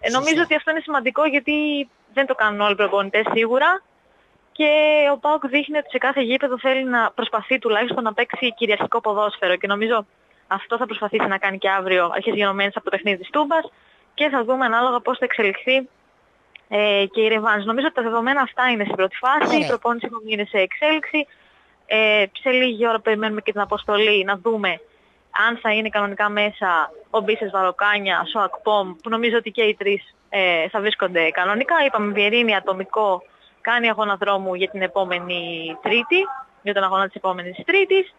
Ε, νομίζω ότι αυτό είναι σημαντικό γιατί δεν το κάνουν όλοι οι προπονητές σίγουρα και ο Πάουκ δείχνει ότι σε κάθε γήπεδο θέλει να προσπαθεί τουλάχιστον να παίξει κυριαρχικό ποδόσφαιρο και νομίζω αυτό θα προσπαθήσει να κάνει και αύριο αρχές γενομένες από το παιχνίδι της Τούμπας και θα δούμε ανάλογα πώς θα εξελιχθεί ε, και η Ρεβάνς. Νομίζω ότι τα δεδομένα αυτά είναι στην πρώτη φάση, Ωραία. η προπόνηση ακόμη είναι σε εξέλιξη. Ε, σε λίγη ώρα περιμένουμε και την αποστολή να δούμε αν θα είναι κανονικά μέσα ο Μπίσες Βαροκάνια, ο Ακπόμ, που νομίζω ότι και οι τρεις ε, θα βρίσκονται κανονικά. Είπαμε Βιερίνη ατομικό κάνει αγώνα δρόμου για την επόμενη Τρίτη, για τον αγώνα της επόμενης Τρίτης.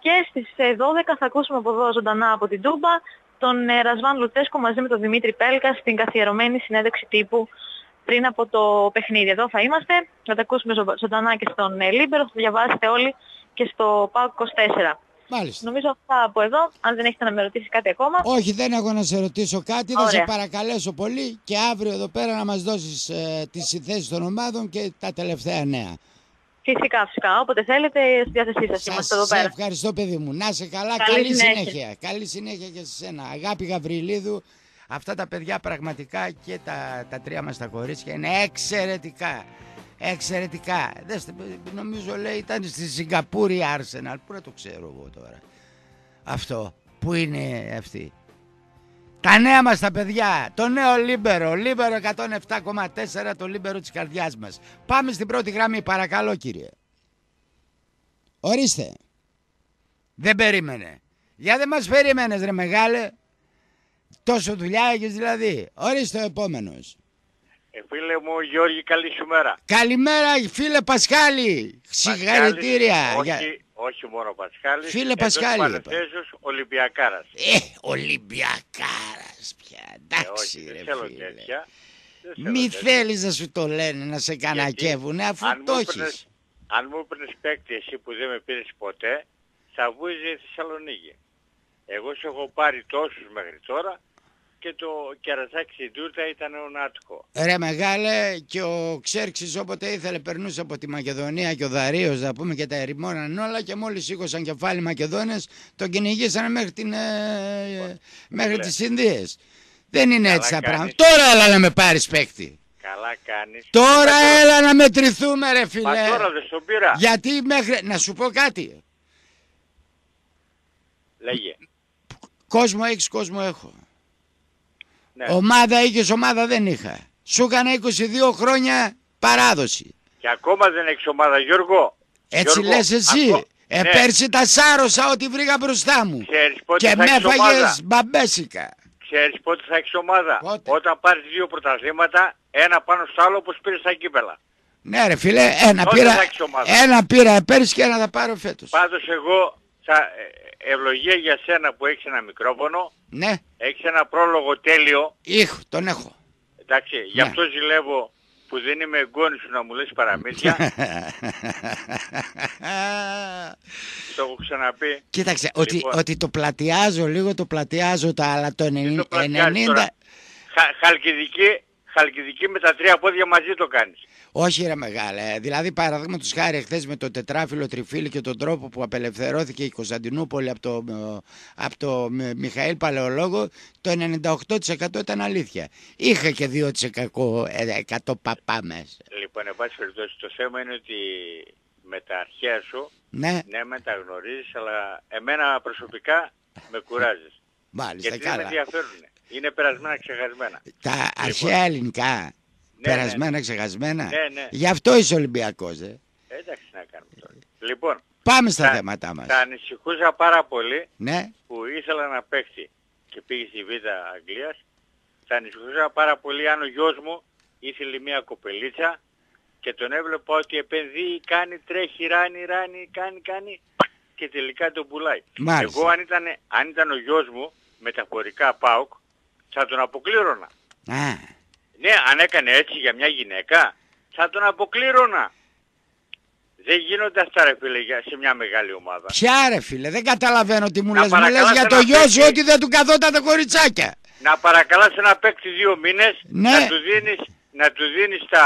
Και στις ε, 12 θα ακούσουμε από εδώ ζωντανά από την Τούμπα τον ε, Ρασβάν Λουτσέσκο μαζί με τον Δημήτρη Πέλκα στην καθιερωμένη συνέντευξη τύπου πριν από το παιχνίδι. Εδώ θα είμαστε, θα τα ακούσουμε ζω- ζωντανά και στον ε, Λίμπερο, θα το διαβάσετε όλοι και στο ΠΑΟΚ 24. Μάλιστα. Νομίζω αυτά από εδώ, αν δεν έχετε να με ρωτήσει κάτι ακόμα. Όχι, δεν έχω να σε ρωτήσω κάτι. Θα σε Ωραία. παρακαλέσω πολύ και αύριο εδώ πέρα να μας δώσεις ε, τις συνθέσεις των ομάδων και τα τελευταία νέα. Φυσικά, φυσικά. Όποτε θέλετε, στη διάθεσή σας είμαστε εδώ Σας σε πέρα. ευχαριστώ παιδί μου. Να σε καλά. Καλή Καλή, συνέχεια. συνέχεια. Καλή συνέχεια και σε σένα. Αγάπη Γαβριλίδου. Αυτά τα παιδιά πραγματικά και τα, τα τρία μας τα κορίτσια είναι εξαιρετικά. Εξαιρετικά. Δέστε, νομίζω λέει ήταν στη Σιγκαπούρη η Arsenal. Πού να το ξέρω εγώ τώρα. Αυτό. Πού είναι αυτή; Τα νέα μας τα παιδιά, το νέο Λίμπερο, Λίμπερο 107,4, το Λίμπερο της καρδιάς μας. Πάμε στην πρώτη γραμμή, παρακαλώ κύριε. Ορίστε. Δεν περίμενε. Για δεν μας περίμενες ρε μεγάλε. Τόσο δουλειά έχεις δηλαδή. Ορίστε ο επόμενος. Ε, φίλε μου Γιώργη, καλή σου μέρα. Καλημέρα φίλε Πασχάλη. Συγχαρητήρια. Πασχάλης, Για- Όχι, όχι μόνο Πασχάλης. Φίλε εντός Πασχάλη, είπα. παρενθέσεως, Ολυμπιακάρας. Ε, Ολυμπιακάρας πια. Ε, Εντάξει όχι, ρε δεν θέλω φίλε. τέτοια. Δεν θέλω Μη τέτοια. θέλεις να σου το λένε να σε Γιατί κανακεύουνε αφού αν το μου έχεις. έπαιρνες- Αν μου έπαιρνες παίκτη εσύ που δεν με πήρες ποτέ, θα βούζε η Θεσσαλονίκη. Εγώ σε έχω πάρει τόσους μέχρι τώρα και το κερασάκι στην τούρτα ήταν ο Νάτκο. Ρε μεγάλε και ο Ξέρξης όποτε ήθελε περνούσε από τη Μακεδονία και ο Δαρίος να πούμε και τα ερημόναν όλα και μόλις σήκωσαν κεφάλι οι Μακεδόνες τον κυνηγήσαν μέχρι, την, ε, μέχρι τις Ινδίες. Δεν είναι Καλά έτσι τα κάνεις. πράγματα. Τώρα έλα να με πάρεις παίκτη. Καλά κάνεις. Τώρα Μα έλα να μετρηθούμε ρε Μα φίλε. τώρα δεν στον πήρα. Γιατί μέχρι... Να σου πω κάτι. Λέγε. Κόσμο έχεις, κόσμο έχω. Ναι. Ομάδα είχες, ομάδα δεν είχα. Σου έκανα 22 χρόνια παράδοση. Και ακόμα δεν έχεις ομάδα Γιώργο. Έτσι Γιώργο, λες εσύ. ακό- Ε, ναι. πέρσι τα σάρωσα ό,τι βρήκα μπροστά μου. Ξέρεις πότε Και θα με έχεις ομάδα; έφαγες μπαμπέσικα. Ξέρεις πότε θα έχεις ομάδα; Πότε; Όταν πάρεις δύο πρωταθλήματα, ένα πάνω στο άλλο όπως πήρες στα κύπελα. Ναι ρε φίλε, ένα Τότε πήρα, θα έχεις ομάδα. ένα πήρα πέρσι και ένα θα πάρω φέτος. Πάντως εγώ θα ε, ευλογία για σένα που έχεις ένα μικρόφωνο, Ναι, έχεις ένα πρόλογο τέλειο, ήχο, τον έχω. εντάξει, γι' Ναι. αυτό ζηλεύω που δεν είμαι εγγόνι σου να μου λες παραμύθια, το έχω ξαναπεί. Κοίταξε, ότι, Λοιπόν. ότι το πλατιάζω λίγο, το πλατιάζω τα αλλά το Τι 90, το πλατιάζεις 90 τώρα. Χα, χαλκιδική, χαλκιδική με τα τρία πόδια μαζί το κάνεις. Όχι ρε μεγάλε, δηλαδή παραδείγματος χάρη χθες με το τετράφυλλο τριφύλι και τον τρόπο που απελευθερώθηκε η Κωνσταντινούπολη από το, από το Μι- Μιχαήλ Παλαιολόγο, το 98% ήταν αλήθεια. Είχα και 2% ε, 100 παπά μέσα. Λοιπόν, εν πάση περιπτώσει, το θέμα είναι ότι με τα αρχαία σου, Ναι, ναι, με τα γνωρίζεις, αλλά εμένα προσωπικά με κουράζεις. μάλιστα Γιατί δεν με καλά. ενδιαφέρουν. Είναι περασμένα, ξεχασμένα. Τα αρχαία ελληνικά, Ναι, περασμένα, ξεχασμένα. Ναι, ναι. Γι' αυτό είσαι Ολυμπιακός, ε. Εντάξει να κάνουμε τώρα. Λοιπόν, Πάμε στα θα- θέματα μας. θα ανησυχούσα πάρα πολύ Ναι, που ήθελα να παίξει και πήγε στη Β' Αγγλίας. Θα ανησυχούσα πάρα πολύ αν ο γιος μου ήθελε μια κοπελίτσα και τον έβλεπα ότι επενδύει, κάνει, τρέχει, ράνει, ράνει, κάνει, κάνει και τελικά τον πουλάει. Μάλιστα. Εγώ αν ήταν, αν ήταν ο γιος μου μεταφορικά ΠΑΟΚ θα τον αποκλήρωνα. α, Ναι, αν έκανε έτσι για μια γυναίκα, θα τον αποκλήρωνα. Δεν γίνονται αυτά ρε φίλε για- σε μια μεγάλη ομάδα. ποια ρε φίλε, δεν καταλαβαίνω τι μου Να λες. Μου λες παρακαλάς για ένα το γιο σου παίκτη. ότι δεν του καθόταν τα κοριτσάκια. Να παρακαλάς ένα παίκτη δύο μήνες, Ναι. να του δίνεις, να του δίνεις στα,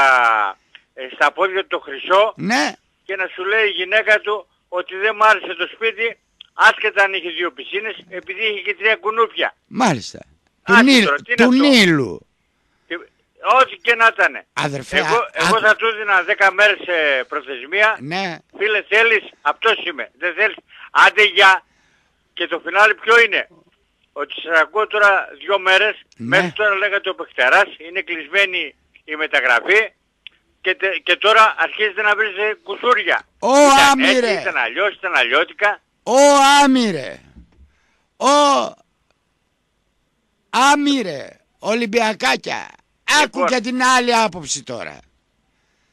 ε, στα πόδια του το χρυσό Ναι, και να σου λέει η γυναίκα του ότι δεν μ' άρεσε το σπίτι, άσχετα αν είχε δύο πισίνες, επειδή είχε και τρία κουνούπια. μάλιστα. Του, Άντε Νίλ- τώρα, τι είναι του αυτό; Νείλου. Και- Ό,τι και να ήταν. Αδερφέ, Εγώ, α- εγώ α- θα τους έδινα 10 μέρες ε, προθεσμία. Ναι, Φίλε θέλεις, αυτός είμαι. Δεν θέλεις, άντε για. Και το φινάλι ποιο είναι; Ότι σας ακούω τώρα δύο μέρες, Ναι. μέχρι τώρα λέγατε ο Πεχτεράς, είναι κλεισμένη η μεταγραφή και, τε- και τώρα αρχίζετε να βρίζετε κουσούρια. Ω, Ήταν άμυρε. έτσι, ήταν αλλιώς, ήταν αλλιώτικα. ο άμυρε. Ο άμυρε. Ολυμπιακάκια. Άκου Λοιπόν. και την άλλη άποψη τώρα.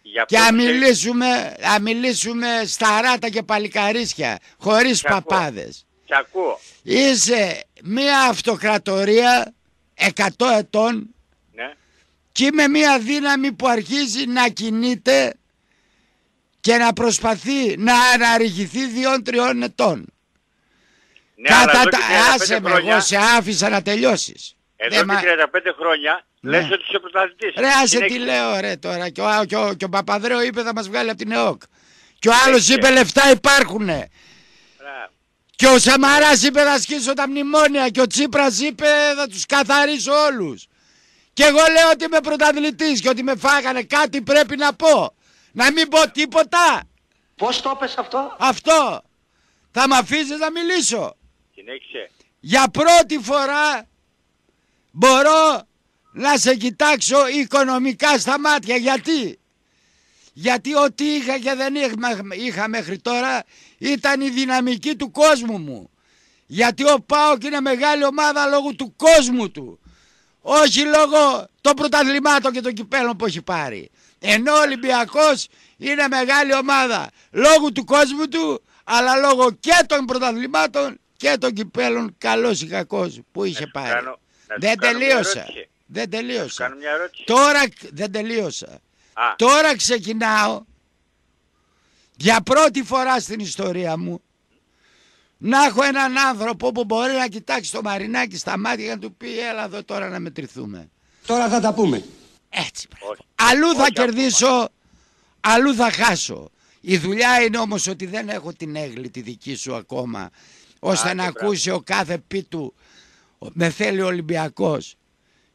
Για Και αυτό να ξέρεις- μιλήσουμε, να μιλήσουμε σταράτα και παλικαρίσια, χωρίς Σ' ακούω. παπάδες. Σ' ακούω. Είσαι μια αυτοκρατορία 100 ετών Ναι. και είμαι μια δύναμη που αρχίζει να κινείται και να προσπαθεί να αναρριχηθεί δύο-τριών ετών. Ναι, αλλά Κατά εδώ τα... και 35 Άσε με, χρόνια, εγώ σε άφησα να τελειώσεις. εδώ Δεν και μα- 35 χρόνια Ναι. λες ότι είσαι πρωταθλητής. Ρε άσε τι Συνέχισε. λέω ρε τώρα και ο, και ο, και ο Παπαδρέο είπε θα μας βγάλει από την ΕΟΚ. Και ο άλλος Συνέχισε. είπε λεφτά υπάρχουνε. Μπράβο. Και ο Σαμαράς είπε θα σκίσω τα μνημόνια και ο Τσίπρας είπε θα τους καθαρίσω όλους. Και εγώ λέω ότι είμαι πρωταθλητής και ότι με φάγανε κάτι πρέπει να πω. Να μην πω τίποτα. Πώς το έπες αυτό; Αυτό. Θα με αφήσεις να μιλήσω. Συνέχισε. Για πρώτη φορά μπορώ να σε κοιτάξω οικονομικά στα μάτια. Γιατί; Γιατί ό,τι είχα και δεν είχα, είχα μέχρι τώρα ήταν η δυναμική του κόσμου μου. Γιατί ο ΠΑΟΚ είναι μεγάλη ομάδα λόγω του κόσμου του. Όχι λόγω των πρωταθλημάτων και των κυπέλων που έχει πάρει. Ενώ ο Ολυμπιακός είναι μεγάλη ομάδα λόγω του κόσμου του αλλά λόγω και των πρωταθλημάτων και των κυπέλων καλός ή κακός που είχε σου πάρει. κάνω- να σου δεν κάνω μια τελείωσα. ερώτηση. Δεν Να σου τελείωσα. κάνω μια ερώτηση. Τώρα δεν τελείωσα. Α, Τώρα ξεκινάω για πρώτη φορά στην ιστορία μου Να έχω έναν άνθρωπο που μπορεί να κοιτάξει το Μαρινάκι στα μάτια και να του πει έλα εδώ τώρα να μετρηθούμε. Τώρα θα τα πούμε. Έτσι πράγμα. Όχι. Αλλού θα Όχι κερδίσω, αλλού θα χάσω. Η δουλειά είναι όμως ότι δεν έχω την έγκλη τη δική σου ακόμα ώστε Άντε, να μπράβο. ακούσει ο κάθε πίτου με θέλει ο Ολυμπιακός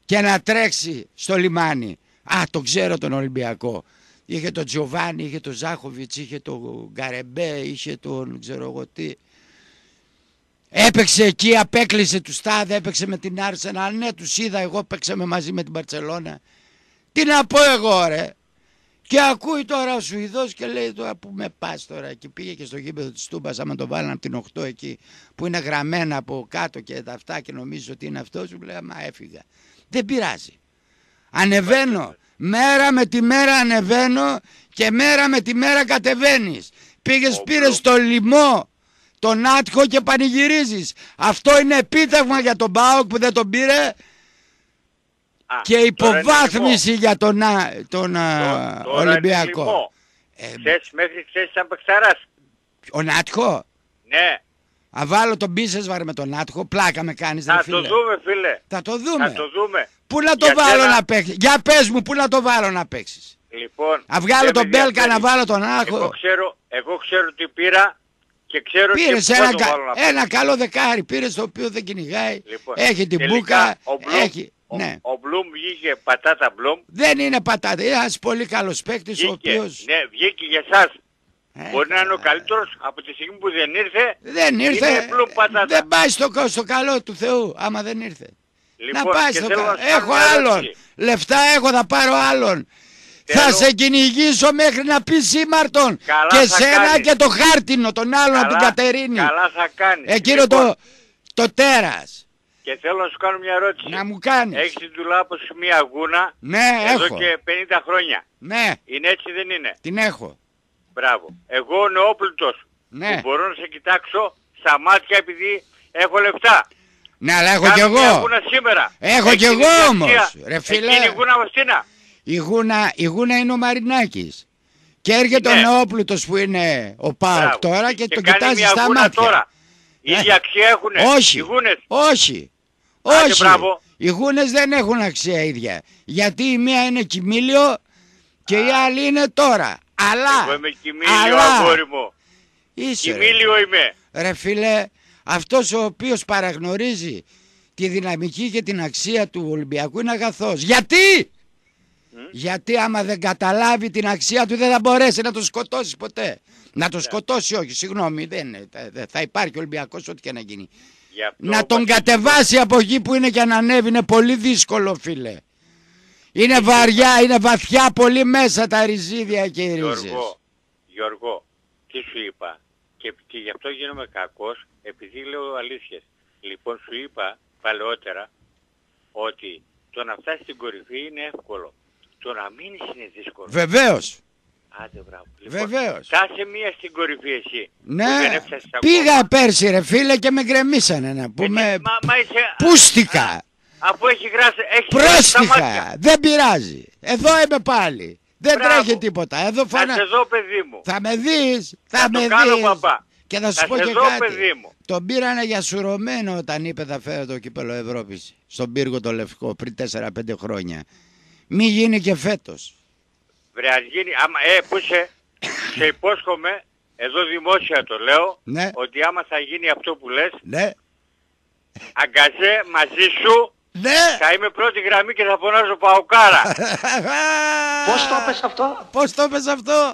και να τρέξει στο λιμάνι. Α, το ξέρω τον Ολυμπιακό. Είχε τον Τζοβάνι, είχε τον Ζάχοβιτς, είχε τον Γκαρεμπέ, είχε τον ξέρω εγώ τι. Έπαιξε εκεί, απέκλεισε του Στάδε, έπαιξε με την Άρσενα. Ναι, τους είδα, εγώ παίξαμε μαζί με την Παρσελώνα. Τι να πω εγώ ρε. Και ακούει τώρα ο Σουηδός και λέει τώρα που με πας τώρα και πήγε και στο γήπεδο της Τούμπας άμα το βάλουν από την 8 εκεί που είναι γραμμένα από κάτω και τα αυτά και νομίζω ότι είναι αυτός σου λέει μα έφυγα. Δεν πειράζει. Ανεβαίνω. Μέρα με τη μέρα ανεβαίνω και μέρα με τη μέρα κατεβαίνεις. Πήγες Ο πήρες Μπλουμ. το λιμό, τον άτυχο και πανηγυρίζεις. Αυτό είναι επίτευγμα για τον Μπάουκ που δεν τον πήρε Α, και τώρα είναι υποβάθμιση για τον, Α- τον α, λιμό. Τώρα είναι Ολυμπιακό. λιμό. Ε, Χθες, μέχρι χθες ήταν παιχταράς. ο Νάτχο, Ναι. Α βάλω τον Μπίσεσβαρ με τον Νάτχο, πλάκα με κάνεις ρε Θα φίλε. το δούμε φίλε. Θα το δούμε. Θα το δούμε. Πού να το Για βάλω σένα- να παίξεις; Για πες μου, πού να το βάλω να παίξεις; Λοιπόν, Να βγάλω δεν τον με Μπέλκα, ενδιαφέρει. να βάλω τον Άχο. Εγώ ξέρω, εγώ ξέρω τι πήρα και ξέρω Πήρες και πού ένα, θα το κα- βάλω να παίξω. ένα καλό δεκάρι, πήρες το οποίο δεν κυνηγάει. Λοιπόν, έχει την τελικά, μπούκα, ο Μπλουμ- έχει. Ο, ναι. ο Μπλουμ βγήκε πατάτα Μπλουμ. Δεν είναι πατάτα, είναι ένας πολύ καλός παίκτης ο Βγήκε, οποίος ναι, βγήκε για εσάς. Ε, Μπορεί να είναι ο καλά. καλύτερος από τη στιγμή που δεν ήρθε. Δεν ήρθε, Είναι Μπλουμ πατάτα. δεν πάει στο, στο καλό του Θεού άμα δεν ήρθε. Λοιπόν, να πάει και στο θέλω καλό. να σου κάνω Έχω μια άλλον. ερώτηση. Λεφτά έχω, θα πάρω άλλον. Θα Θέλω- σε κυνηγήσω μέχρι να πεις σήμαρτον. Καλά Και θα σένα κάνεις. και το χάρτινο, τον άλλον από την Καλά- Κατερίνη. Καλά θα κάνεις. Εκείνο Λοιπόν, το, το τέρας. Και θέλω να σου κάνω μια ερώτηση. Να μου κάνεις. Έχεις την τουλάπωση μια γούνα Ναι, εδώ έχω. και 50 χρόνια. Ναι, Είναι έτσι δεν είναι; την έχω. Μπράβο. Εγώ ο νεόπλουτος Ναι. που μπορώ να σε κοιτάξω στα μάτια επειδή έχω λεφτά. Ναι, αλλά έχω Κάνω κι μια εγώ. γούνα σήμερα. Έχω Έχει κι εγώ την όμως, αξία. ρε φίλε. Εκείνη η γούνα Βαστίνα. Η γούνα, η γούνα είναι ο Μαρινάκης. Και έρχεται Ναι. ο Νεόπλουτος που είναι ο Πάοκ Μπράβο. τώρα και, τον κάνει κοιτάζει μια στα γούνα μάτια. Τώρα. Η Ε. ίδια αξία έχουνε. Όχι, Οι γούνες. όχι, Άντε, όχι. μπράβο. Οι γούνες δεν έχουν αξία ίδια. Γιατί η μία είναι κοιμήλιο και η άλλη είναι τώρα. Αλλά, Εγώ είμαι κοιμήλιο αλλά, αγόρι μου. είσαι, ρε. Κοιμήλιο είμαι. Ρε φίλε, αυτός ο οποίος παραγνωρίζει τη δυναμική και την αξία του Ολυμπιακού είναι αγαθός. Γιατί; Γιατί άμα δεν καταλάβει την αξία του δεν θα μπορέσει να τον σκοτώσει ποτέ. Να Ναι. τον σκοτώσει όχι, συγγνώμη, δεν είναι. Θα- θα- θα υπάρχει ο Ολυμπιακός ό,τι και να γίνει. Γι' αυτό, Να τον Βασίλη, κατεβάσει από εκεί που είναι και να ανέβει είναι πολύ δύσκολο φίλε. Είναι βαριά, είναι βαθιά πολύ μέσα τα ριζίδια και οι ρίζες. Γιώργο, Γιώργο, τι σου είπα; Και, και γι' αυτό γίνομαι κακός, επειδή λέω αλήθειες. Λοιπόν, σου είπα παλαιότερα ότι το να φτάσεις στην κορυφή είναι εύκολο. Το να μείνεις είναι δύσκολο. Βεβαίως. Άντε μπράβο. Λοιπόν, Βεβαίως. Φτάσε μία στην κορυφή εσύ. που Ναι, δεν έφτασες ακόμα. πήγα πέρσι ρε φίλε και με γκρεμίσανε να Ε, πούμε. μα, μα είσαι, Πούστηκα, αφού έχει γράψει, έχει γράψει τα πρόστιχα, μάτια. δεν πειράζει. Εδώ είμαι πάλι. Δεν Μπράβο. τρέχει τίποτα. Εδώ Θα φάνα... σε δω παιδί μου. Θα με δεις, θα, Θα με το κάνω, δεις. παπά. Και θα σου Θα πω σε και δω, κάτι. παιδί μου. Τον πήρανε για σουρωμένο όταν είπε θα φέρω το κύπελο Ευρώπης στον πύργο το Λευκό πριν 4-5 χρόνια. Μη γίνει και φέτος. Βρε ας γίνει, άμα, ε, πού σε, σε υπόσχομαι, εδώ δημόσια το λέω, Ναι. ότι άμα θα γίνει αυτό που λες, Ναι. αγκαζέ μαζί σου, Ναι. θα είμαι πρώτη γραμμή και θα φωνάζω παοκάρα. Πώς το έπες αυτό; Πώς το πες αυτό;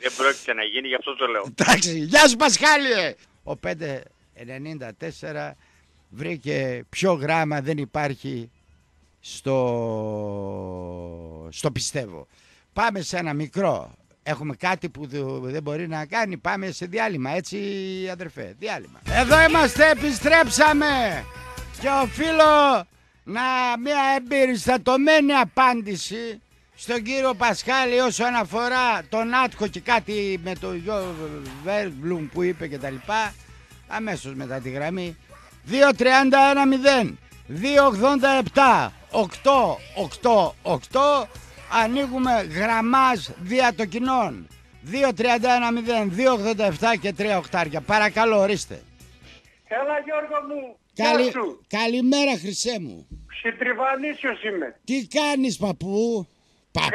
Δεν πρόκειται να γίνει, γι' αυτό το λέω. Εντάξει, γεια σου Πασχάλη. Ο 594 βρήκε ποιο γράμμα δεν υπάρχει στο, στο πιστεύω. Πάμε σε ένα μικρό. Έχουμε κάτι που δο- δεν μπορεί να κάνει. Πάμε σε διάλειμμα, έτσι αδερφέ. Διάλειμμα. Εδώ είμαστε, επιστρέψαμε. Και οφείλω να μια εμπεριστατωμένη απάντηση στον κύριο Πασχάλη όσον αφορά τον Άτκο και κάτι με το γιο Βέρμπλουμ που είπε και τα λοιπά αμέσως μετά τη γραμμή. 2.31.0 2.87 8.8.8 ανοίγουμε γραμμάζ δια το κοινών 2.31.0 2.87 και 3 οχτάρια παρακαλώ ορίστε. Έλα Γιώργο μου. Καλη... Γεια σου. Καλημέρα Χρυσέ μου. Συντριβανίσιος είμαι. Τι κάνεις παππού;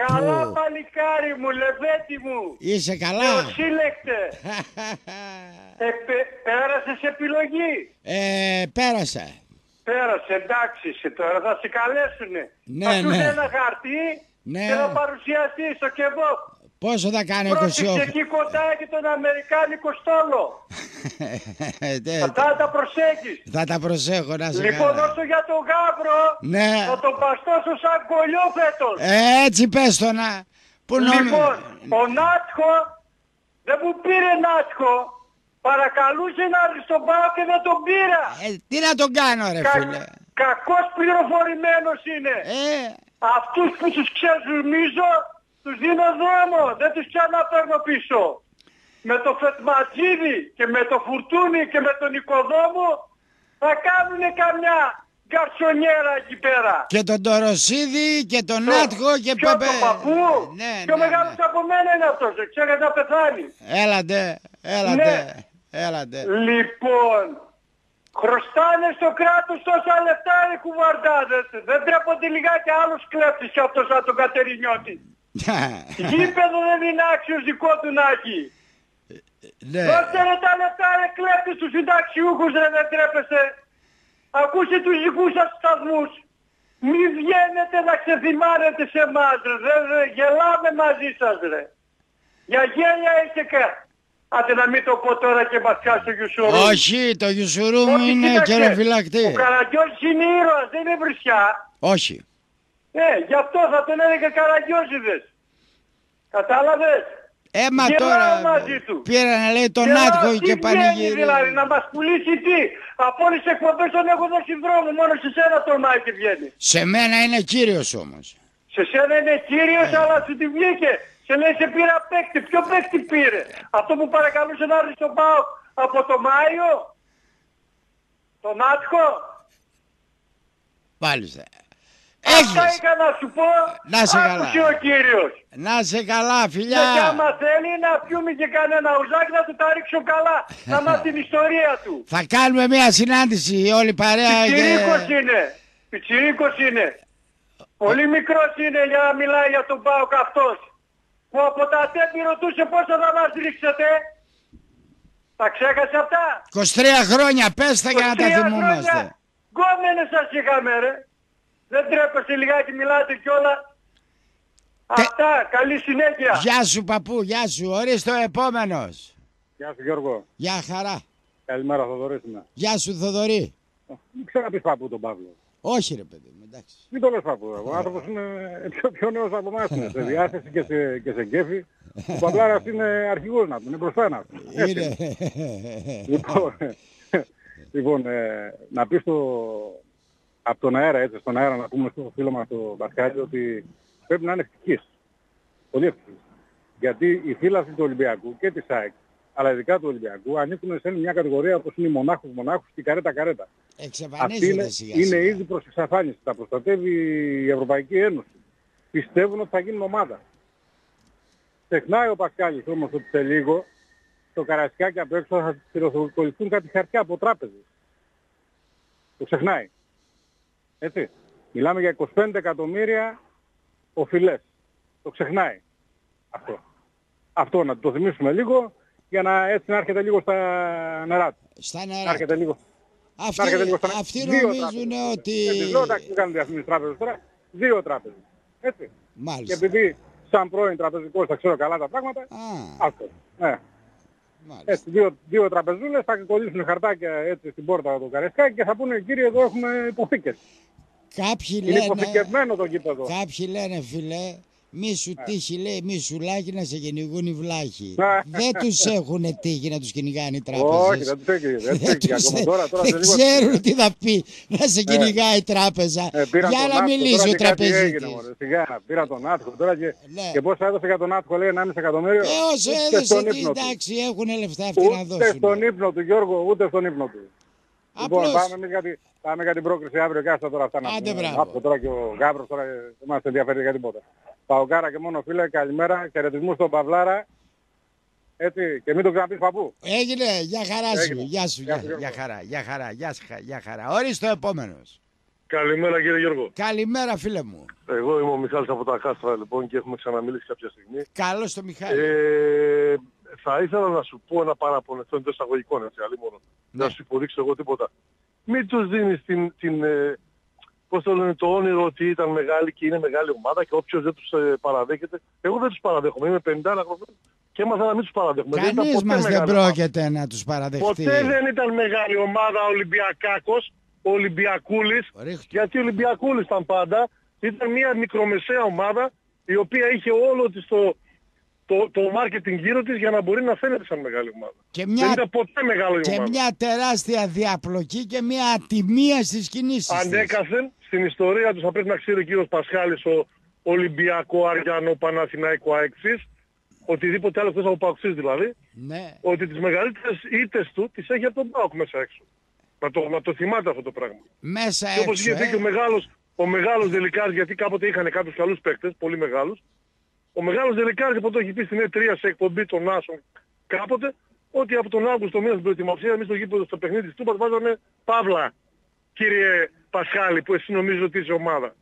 Καλά Παππού. παλικάρι μου, λεβέτη μου. Είσαι καλά. Νεοσύλλεκτε. Ε, πε- πέρασες επιλογή; ε, πέρασα. Πέρασε, εντάξει σε τώρα, θα σε καλέσουνε. Ναι, θα σου ναι. ένα χαρτί Ναι. και θα παρουσιαστεί στο κεβό. Πόσο θα κάνω Πρόσεξε 28. εκεί κοντά και τον Αμερικάνικο στόλο. Ε, τε- Αυτά τα προσέχεις. θα τα προσέχω να σε Λοιπόν, καλά. όσο για τον Γάβρο, Ναι. θα τον παστώσω σαν κολλιό φέτος. Ε, έτσι πες το να. Πού νόμι... Λοιπόν, ο Νάτχο δεν μου πήρε Νάτχο. Παρακαλούσε να έρθει στον πάω και δεν τον πήρα. Ε, τι να τον κάνω ρε Κα- φίλε. κακός πληροφορημένος είναι. Ε, Αυτούς που τους ξεζουμίζω τους δίνω δρόμο. Δεν τους ξαναπαίρνω πίσω. Με το Φετματζίδι και με το Φουρτούνι και με τον Οικοδόμο θα κάνουν καμιά γκαρσονιέρα εκεί πέρα. και τον Τοροσίδη και τον Το- Νάτχο και Ποιο Πεπέ. το παππού. Ναι, Πιο ναι, μεγάλος ναι. από μένα είναι αυτός. Δεν ξέρετε να πεθάνει. Έλατε, έλατε, Ναι. έλατε. Λοιπόν, χρωστάνε στο κράτος τόσα λεφτά οι κουβαρντάδες. Δεν τρέπονται λιγάκι άλλος κλέφτης κι αυτός σαν τον Κατερινιώτη. Γήπεδο δεν είναι άξιος δικό του να έχει. ναι. Δώστε ρε τα λεφτά ρε κλέφτες τους συνταξιούχους ρε δεν τρέπεστε. Ακούστε τους δικούς σας σταθμούς. Μη βγαίνετε να ξεθυμάνετε σε εμάς ρε. Δεν, δεν- γελάμε μαζί σας ρε. Για γέλια είσαι κα. Άντε να μην το πω τώρα και μας πιάσει το γιουσουρού. Όχι, το γιουσουρού μου Όχι, είναι κοίταξε, καιροφυλακτή. Ο Καραγκιόζης είναι ήρωας, δεν είναι βρισιά. Όχι. Ε, γι' αυτό θα τον έλεγε Καραγκιόζηδες. Κατάλαβες; Ε, μα Γελάω τώρα μαζί του. πήρα να λέει τον Γελάω, Νάτχο τι και βγαίνει πανηγύρι. δηλαδή, να μας πουλήσει τι; Από όλες τις εκπομπές τον έχω δώσει δρόμο, μόνο σε σένα το Μάικη βγαίνει. Σε μένα είναι κύριος όμως. Σε σένα είναι κύριος, Ε. αλλά σου τη βγήκε. Σε λέει σε πήρα παίκτη. Ποιο παίκτη πήρε; Αυτό που παρακαλούσε να έρθει στον ΠΑΟ από το Μάιο; Τον Άτχο. Μάλιστα. Αυτά Έχεις. είχα να σου πω. Να σε καλά. Άκουσε ο κύριος. Να σε καλά, Και φιλιά. άμα θέλει να πιούμε και κανένα ουζάκι να του τα ρίξω καλά. Να μάθει την ιστορία του. Θα κάνουμε μια συνάντηση όλη παρέα Πιτσιρίκος και... είναι. Πιτσιρίκος είναι. Πολύ μικρός είναι για να μιλάει για τον Πάοκ αυτός. Που από τα τέπη ρωτούσε πόσο θα μας ρίξετε. Τα ξέχασε αυτά; 23 χρόνια, πες τα για να τα 23 θυμούμαστε. χρόνια Γκόμενες σας είχαμε ρε. Δεν τρέπεστε λιγάκι μιλάτε κιόλα. Αυτά. Καλή συνέχεια. Γεια σου παππού, γεια σου. Ορίστε ο επόμενος. Γεια σου Γιώργο. Γεια χαρά. Καλημέρα Θοδωρής είμαι. Γεια σου Θοδωρή. Μην ξαναπείς παππού τον Παύλο. Όχι ρε παιδί μου, εντάξει. Μην το λες παππού. Ο άνθρωπος είναι πιο, πιο νέος από εμάς. Είναι σε διάθεση και σε, και σε κέφι. Ο Παυλάρας είναι αρχηγός να του, είναι μπροστά να του. Έτσι Είναι. Λοιπόν, λοιπόν ε, να πεις στο, από τον αέρα, έτσι, στον αέρα να πούμε στο φίλο μας το Μπασκάλι ότι πρέπει να είναι ευτυχής. Πολύ ευτυχής. Γιατί οι φύλαθλοι του Ολυμπιακού και της ΑΕΚ, αλλά ειδικά του Ολυμπιακού, ανήκουν σε μια κατηγορία όπως είναι οι μονάχους μονάχους και η καρέτα καρέτα. Αυτή Εξαφανίζονται είναι, σιγά είναι σιγά. ήδη προς εξαφάνιση. Τα προστατεύει η Ευρωπαϊκή Ένωση. Πιστεύουν ότι θα γίνουν ομάδα. Ξεχνάει ο Πασκάλης όμως ότι σε λίγο το καρασκάκι απ' έξω θα πυροσβοληθούν κάτι χαρτιά από τράπεζες. Το ξεχνάει. Έτσι. Μιλάμε για 25 εκατομμύρια οφειλές. Το ξεχνάει. Αυτό. Αυτό να το θυμίσουμε λίγο για να έτσι να έρχεται λίγο στα νερά του. Στα Να νερά. έρχεται λίγο. Αυτοί, να έρχεται λίγο στα νερά. αυτοί Δύο νομίζουν τράπεζες. ότι... Έτσι, λέω εντάξει δεν κάνουν διαφήμιση τράπεζες τώρα; Δύο τράπεζες. Έτσι. Και Μάλιστα. επειδή σαν πρώην τραπεζικός θα ξέρω καλά τα πράγματα, Α, αυτό. Ναι. Μάλιστα. Έτσι, δύο, δύο τραπεζούλες θα κολλήσουν χαρτάκια έτσι στην πόρτα του Καρεσκάκη και θα πούνε κύριε εδώ έχουμε υποθήκες. Κάποιοι Είναι λένε, υποθηκευμένο το γήπεδο. κάποιοι λένε φίλε, μη σου τύχει λέει, μη σου λάκι να σε κυνηγούν οι βλάχοι. Ναι. δεν τους έχουν τύχει να τους κυνηγάνε οι τράπεζες. Όχι, δεν τους έχει. Δεν τους Δεν έχει τους- ακόμα τώρα. τώρα δεν σε λίγο- ξέρουν τι θα πει να σε κυνηγάει η τράπεζα. Ε, πήραν Για τον να Άτκο, μιλήσει τώρα ο και κάτι έγινε, τραπεζίτης. μωρέ. Σιγά, πήραν τον Άτκο τώρα και, Ναι. και πόσα έδωσε για τον Άτκο λέει 1,5 εκατομμύριο; Ε, όσο Ούτε έδωσε, στον τι, ύπνο του. εντάξει, έχουν λεφτά αυτοί να Ούτε δώσουν. στον ύπνο του Γιώργο, ούτε στον ύπνο του. Λοιπόν, Απλώς, πάμε εμείς για, τη, πάμε για την πρόκριση αύριο και άστα τώρα αυτά να Άντε, πούμε. μπράβο. Άκου τώρα και ο Γάβρος τώρα ε, δεν μας ενδιαφέρει για τίποτα. Παοκάρα και μόνο φίλε, καλημέρα, χαιρετισμού στον Παυλάρα Έτσι, και μην τον κρατήσει παππού. Έγινε, για χαρά σου. Έγινε. Γεια σου, Γεια για, σου, Γιώργο. για χαρά, για χαρά, για, σ- για χαρά. Ορίστε ο επόμενος. Καλημέρα κύριε Γιώργο. Καλημέρα φίλε μου. Εγώ είμαι ο Μιχάλης από τα Κάστρα λοιπόν και έχουμε ξαναμιλήσει κάποια στιγμή. Καλώς το Μιχάλη. Ε, θα ήθελα να σου πω ένα παραπονεθό εντός εισαγωγικών έτσι, αλλή μόνο. Ναι. Να σου υποδείξω εγώ τίποτα. Μην τους δίνεις την, την ε, πώς το λένε, το όνειρο ότι ήταν μεγάλη και είναι μεγάλη ομάδα και όποιος δεν τους ε, παραδέχεται. Εγώ δεν τους παραδέχομαι, είμαι 50 χρονών και έμαθα να μην τους παραδέχομαι. Δεν ήταν Κανείς ποτέ μας δεν μεγάλη ομάδα. πρόκειται να τους παραδεχτεί. Ποτέ δεν ήταν μεγάλη ομάδα ο Ολυμπιακάκος, ο Ολυμπιακούλης, Ρίχτω. γιατί ο Ολυμπιακούλης ήταν πάντα. Ήταν μια μικρομεσαία ομάδα η οποία είχε όλο της το, το, το marketing γύρω της για να μπορεί να φαίνεται σαν μεγάλη ομάδα. Και Δεν μια, ήταν ποτέ μεγάλη και ομάδα. μια τεράστια διαπλοκή και μια ατιμία στις κινήσεις της. Ανέκαθεν στην ιστορία τους θα πρέπει να ξέρει ο κύριος Πασχάλης ο Ολυμπιακό, Αριανό, Παναθηναϊκό, Αεξής, οτιδήποτε άλλο εκτός από Παοξής δηλαδή, Ναι. ότι τις μεγαλύτερες ήττες του τις έχει από τον Πάοκ μέσα έξω. Να το, να το θυμάται αυτό το πράγμα. Μέσα Και όπως έξω, είχε πει και ο ε. μεγάλος, ο μεγάλος Δελικάρης, γιατί κάποτε είχαν κάποιους καλούς παίκτες, πολύ μεγάλους, ο μεγάλος Δελικάρης από το έχει πει στην E3 σε εκπομπή των Άσων κάποτε, ότι από τον Αύγουστο μήνας στην προετοιμασία εμείς στο γήπεδο στο παιχνίδι της Τούπας βάζαμε Παύλα, κύριε Πασχάλη, που εσύ νομίζω ότι είσαι ομάδα.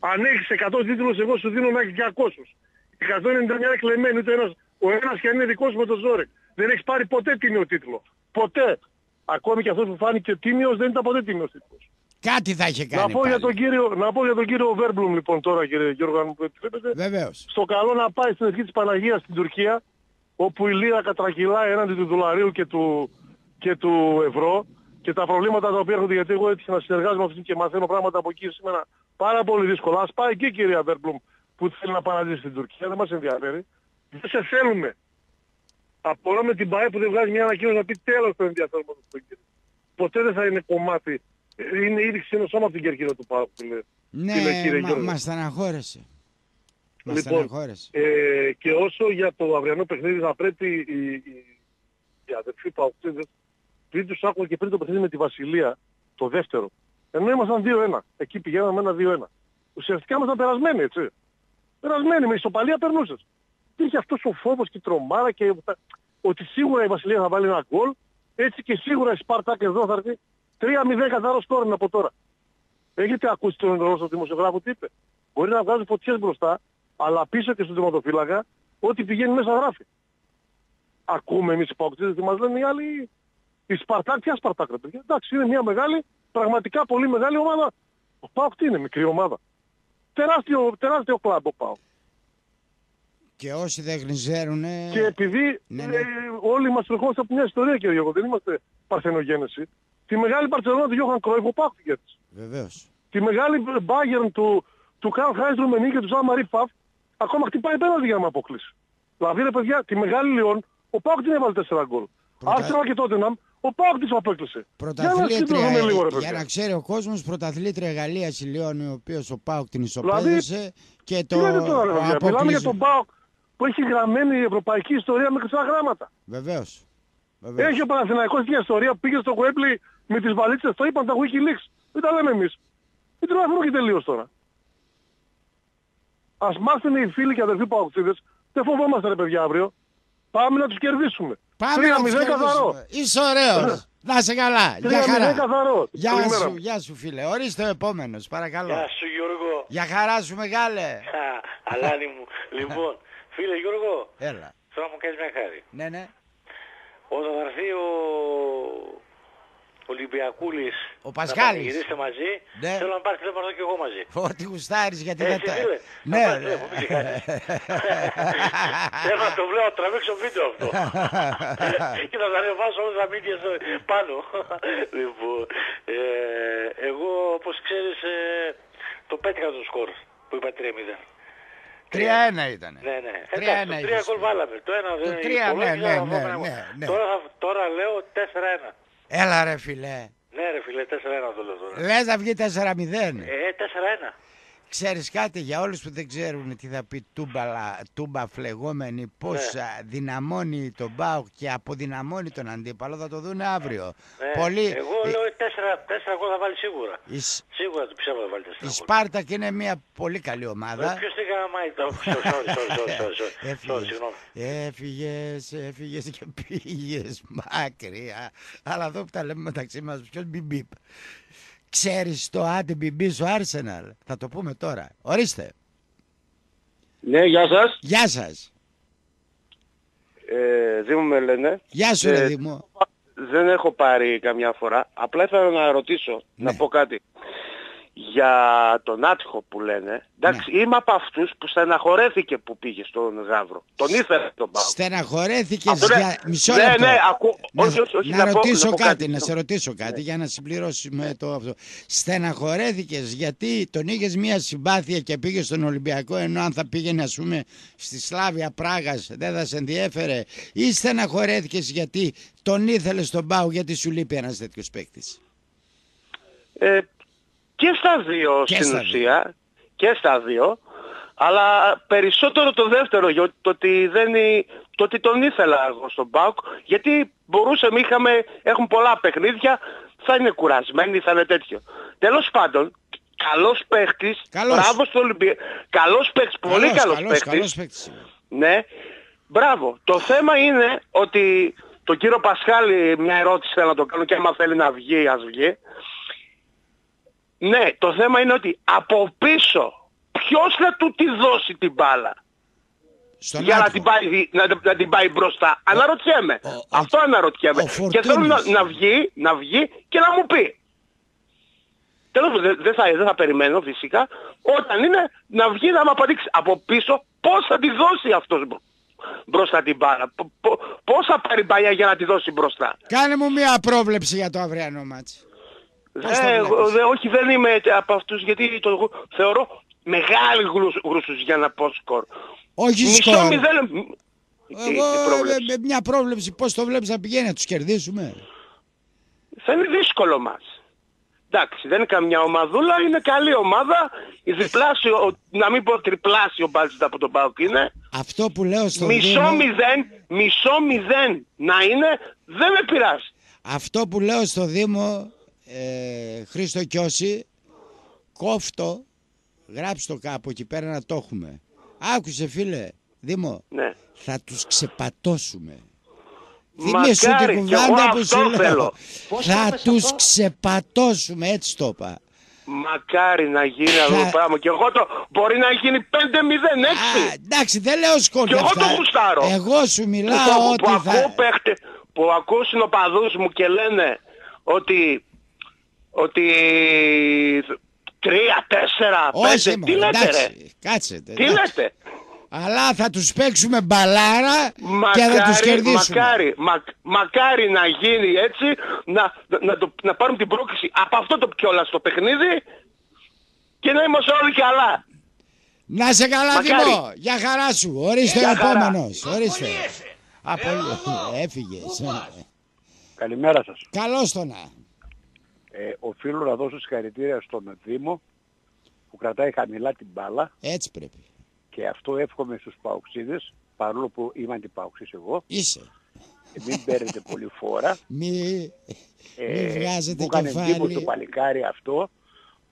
Αν έχεις 100 τίτλους, εγώ σου δίνω να έχεις 200. 199 είναι κλεμμένοι, ούτε ένας, ο ένας και αν είναι δικός σου με το ζόρι. Δεν έχεις πάρει ποτέ τίμιο τίτλο. Ποτέ. Ακόμη και αυτός που φάνηκε τίμιος δεν ήταν ποτέ τίμιος τίτλος. Κάτι θα είχε Να κάνει πω, για πάλι. τον κύριο, να πω για τον κύριο Βέρμπλουμ λοιπόν τώρα κύριε Γιώργο αν μου επιτρέπετε. Βεβαίως. Στο καλό να πάει στην ευχή της Παναγίας στην Τουρκία όπου η λίρα κατρακυλάει έναντι του δολαρίου και του, και του ευρώ και τα προβλήματα τα οποία έρχονται γιατί εγώ έτυχε να συνεργάζομαι με αυτήν και μαθαίνω πράγματα από εκεί σήμερα πάρα πολύ δύσκολα. Ας πάει εκεί κυρία Βέρμπλουμ που θέλει να πάει να ζήσει στην Τουρκία, δεν μας ενδιαφέρει. Δεν σε θέλουμε. Απορώ με την ΠαΕ που δεν βγάζει μια ανακοίνωση να πει τέλος το ενδιαφέρον μας στον κύριο. Ποτέ δεν θα είναι κομμάτι. Ε, Είναι ήδη ξένο σώμα από την κερκίδα του ΠΑΟΚ που λέει. Ναι, Τι λέει, κύριε μα, Γιώργο. μας στεναχώρεσε. Μας Λοιπόν, στεναχώρεσε. Ε, και όσο για το αυριανό παιχνίδι θα πρέπει οι, οι, οι αδερφοί Παοκτήδες πριν τους άκουγα και πριν το παιχνίδι με τη Βασιλεία, το δεύτερο, ενώ ήμασταν 2-1, εκεί πηγαίναμε ένα 2-1. Ουσιαστικά ήμασταν περασμένοι, έτσι. Περασμένοι, με ισοπαλία περνούσες. Υπήρχε αυτός ο φόβος και η τρομάρα και ότι σίγουρα η Βασιλεία θα βάλει ένα γκολ, έτσι και σίγουρα η Σπάρτα και εδώ θα έρθει 3-0 καθαρό σκόρ είναι από τώρα. Έχετε ακούσει τον Ρώσο δημοσιογράφο τι είπε; Μπορεί να βγάζει φωτιές μπροστά, αλλά πίσω και στον τερματοφύλακα, ό,τι πηγαίνει μέσα γράφει. Ακούμε εμείς οι παοκτσήδες τι μας λένε οι άλλοι. Η Σπαρτάκ, ποια Σπαρτάκ ρε παιδιά; Εντάξει, είναι μια μεγάλη, πραγματικά πολύ μεγάλη ομάδα. Ο Πάοκ τι είναι, μικρή ομάδα. Τεράστιο, τεράστιο κλαμπ ο Πάοκ. Και όσοι δεν ξέρουν... Και επειδή Ναι, ναι. ε, όλοι μας ερχόμαστε από μια ιστορία κύριε Γιώργο, δεν είμαστε παρθενογένεση. Τη μεγάλη Μπαρσελόνα του Γιόχαν Κρόιφ ο Πάοκ την κέρδισε. Βεβαίως. Τη μεγάλη Bayern του, του Καρλ Χάιντ Ρουμενί και του Ζαν Μαρί Φαφ ακόμα χτυπάει πέναλτι για να με αποκλείσει. Δηλαδή ρε παιδιά, τη μεγάλη Λιόν, ο Πάοκ την έβαλε 4 γκολ. Πρωτα- Άρσενα και τότε ο Πάοκ της απέκλεισε. Για να συντρώσουμε λίγο ρε Πρωταθλήτρια, για παιδιά. να ξέρει ο κόσμος, πρωταθλήτρια Γαλλίας η Λιόν, ο οποίος ο Πάουκ την ισοπαίδωσε και το Τι λέτε τώρα ρε ο παιδιά, μιλάμε για αποκλεισμό. τον Πάοκ που έχει γραμμένη η ευρωπαϊκή ιστορία με χρυσά γράμματα. Βεβαίως. Βεβαίως. Έχει ο Παναθηναϊκός μια ιστορία που πήγε στο Γουέμπλι με τις βαλίτσες, το είπαν τα Wikileaks. Δεν τα λέμε εμείς. Μην τραβούμε και τελείως τώρα. Ας μάθουν οι φίλοι και αδερφοί Παοκτήδες, δεν φοβόμαστε ρε παιδιά αύριο. Πάμε να τους κερδίσουμε. Πάμε να τους 3-0 καθαρό. κερδίσουμε. Είσαι ωραίος. Να σε καλά. Για 3-0 χαρά. καθαρό. Γεια Καλημέρα. σου, γεια σου φίλε. Ορίστε ο επόμενος, παρακαλώ. Γεια σου Γιώργο. Για χαρά σου μεγάλε. Α, Αλάνι μου. λοιπόν, φίλε Γιώργο, Έλα. θέλω να μου κάνεις μια χάρη. Ναι, ναι. Όταν θα έρθει ο Ολυμπιακούλης Ο Πασχάλης. να γυρίσετε μαζί, Ναι. θέλω να πάρεις τηλέφωνο και εγώ μαζί. Ό,τι γουστάρεις γιατί Ε, δεν εσύ, τα... φίλε, Ναι, θα πάρεις ναι. τηλέφωνο, μην ξεχάσεις. Θέλω να το βλέπω, να τραβήξω βίντεο αυτό. και να τα ανεβάσω όλα τα μίδια στο- πάνω. λοιπόν, ε, εγώ όπως ξέρεις ε, το πέτυχα το σκορ που είπα 3-0. 3-1 ήταν. Ναι, ναι. 3-1 Εντάξει, το 3 είχες γκολ πει. βάλαμε. Το ένα Το δεν τρία, είναι ναι, πολλά, ναι, θα ναι, πάμε ναι, να- ναι. Τώρα, θα- τώρα λέω 4-1. Έλα ρε φίλε. Ναι ρε φίλε, 4-1 το λέω τώρα. Λες να βγει 4-0. Ε, 4-1. Ξέρεις κάτι για όλους που δεν ξέρουν τι θα πει τούμπα, τούμπα φλεγόμενη, πώς Ναι. α, δυναμώνει τον Μπάουκ και αποδυναμώνει τον αντίπαλο, θα το δουν αύριο. Ναι, Πολύ... Εγώ η- λέω 4, 4 εγώ θα βάλει σίγουρα. η, Σ- Σίγουρα το πιστεύω θα βάλει 4 η γκολ. Σπάρτακ είναι μια πολύ καλή ομάδα. Ποιος την γαμάει το... Sorry, sorry, sorry, sorry, sorry, sorry, Έφυγες, συγγνώμη. έφυγες, έφυγες και πήγες μακριά. Αλλά εδώ που τα λέμε μεταξύ μας, ποιος μπιμπίπ. Ξέρεις το άντε μπιμπί στο Arsenal; Θα το πούμε τώρα. Ορίστε. Ναι, γεια σας. Γεια σας. Ε, Δήμο με λένε. Γεια σου Ε, ρε Δήμο. Δεν έχω πάρει καμιά φορά. Απλά ήθελα να ρωτήσω, να πω κάτι. Για τον Άτυχο που λένε. Εντάξει, είμαι από αυτούς που στεναχωρέθηκε που πήγε στον Γαύρο. Τον ήθελα τον Πάο. Στεναχωρέθηκες Αυτός ναι, για μισό ναι, λεπτό. ναι, ακού- να, όχι, όχι, όχι, να να πω- ρωτήσω να πω κάτι, κάτι. Ναι. να σε ρωτήσω κάτι για να συμπληρώσουμε το αυτό. Στεναχωρέθηκες γιατί τον είχες μια συμπάθεια και πήγες στον Ολυμπιακό ενώ αν θα πήγαινε ας πούμε στη Σλάβια Πράγας δεν θα σε ενδιέφερε; Ή στεναχωρέθηκες γιατί τον ήθελες στον Πάου γιατί σου λείπει ένας τέτοιος παίκτης; Ε, και στα δύο Και στην στα δύο. ουσία. Και στα δύο. Αλλά περισσότερο το δεύτερο, για το ότι, δεν, είναι- το ότι τον ήθελα εγώ στον ΠΑΟΚ, γιατί μπορούσαμε, είχαμε, έχουν πολλά παιχνίδια, θα είναι κουρασμένοι, θα είναι τέτοιο. Τέλος πάντων, καλός παίχτης, Καλός. μπράβο στο Ολυμπιακό, καλός παίχτης, πολύ Καλός, καλός, καλός, παίχτης. καλός παίκτης. Ναι, μπράβο. Το θέμα είναι ότι τον κύριο Πασχάλη μια ερώτηση θέλω να το κάνω και άμα θέλει να βγει ας βγει. Ναι, το θέμα είναι ότι από πίσω ποιος θα του τη δώσει την μπάλα; Στον για να Άτυχο. την, πάει, να, να την πάει μπροστά. Αναρωτιέμαι. Αυτό αναρωτιέμαι. ο και θέλω να, Φορτούνης. να, βγει, να βγει και να μου πει. Τέλος πάντων, δεν δεν θα, δεν θα περιμένω φυσικά. Όταν είναι να βγει να μου απαντήσει από πίσω πώς θα τη δώσει αυτός μπρο- μπροστά την μπάλα. Π- π- Πώς θα πάρει παλιά για να τη δώσει μπροστά. Κάνε μου μια πρόβλεψη για το αυριανό μάτς. Πώς το Ε, βλέπεις; εγώ- δε- όχι δεν είμαι από αυτούς γιατί το εγώ θεωρώ μεγάλη γλους- γρούσους για να πω σκορ. Όχι Μισό σκορ. μηδέν. Τι- τι Εγώ πρόβλεψη. με, με μια πρόβλεψη πώς το βλέπεις να πηγαίνει να τους κερδίσουμε; Θα είναι δύσκολο μας. Εντάξει, δεν είναι καμιά ομαδούλα, είναι καλή ομάδα. Η διπλάσιο, να μην πω τριπλάσιο μπάλτζ από τον Πάοκ είναι. Αυτό που λέω στο Μισό Δήμο, μηδέν, μισό μηδέν να είναι, δεν με πειράζει. αυτό που λέω στο Δήμο, ε, Χρήστο Κιώση, κόφτο, γράψτε το κάπου εκεί πέρα να το έχουμε. Άκουσε φίλε, Δήμο, Ναι. θα τους ξεπατώσουμε. Θυμήσου Μακάρι, την κι εγώ κουβάντα που αυτό σου λέω. θέλω. Θα τους ξεπατώσουμε, έτσι το είπα. Μακάρι να γίνει αυτό το Θα- πράγμα. Και εγώ το μπορεί να γίνει 5-0, Α, έτσι. εντάξει, δεν λέω σκόρ Κι εγώ αυτά. το γουστάρω. Εγώ σου που, μιλάω που, ότι που θα... ακούω παίχτε, που ακούω συνοπαδούς μου και λένε ότι ότι τρία, τέσσερα, Όχι, πέντε, τι μωρέ, λέτε ρε, εντάξει, κάτσε. τι εντάξει. λέτε; Αλλά θα τους παίξουμε μπαλάρα και θα τους Μακάρι, κερδίσουμε. μακάρι, μα, μακάρι να γίνει έτσι, να, να, το, να πάρουμε την πρόκληση από αυτό το κιόλας στο παιχνίδι και να είμαστε όλοι καλά. Να σε καλά Μακάρι. Δημό, για χαρά σου. Ορίστε ο Για χαρά. επόμενος. Ορίστε. Απολύ... Έφυγες. Καλημέρα σας. Καλώς το να. Ε, οφείλω να δώσω συγχαρητήρια στον Δήμο που κρατάει χαμηλά την μπάλα Έτσι πρέπει. και αυτό εύχομαι στους παουξίδες παρόλο που είμαι αντιπαουξής εγώ. Είσαι. Μην παίρνετε πολύ φόρα. Μη, Ε, μη βγάζετε μου έκανε εντύπωση το κεφάλι. παλικάρι αυτό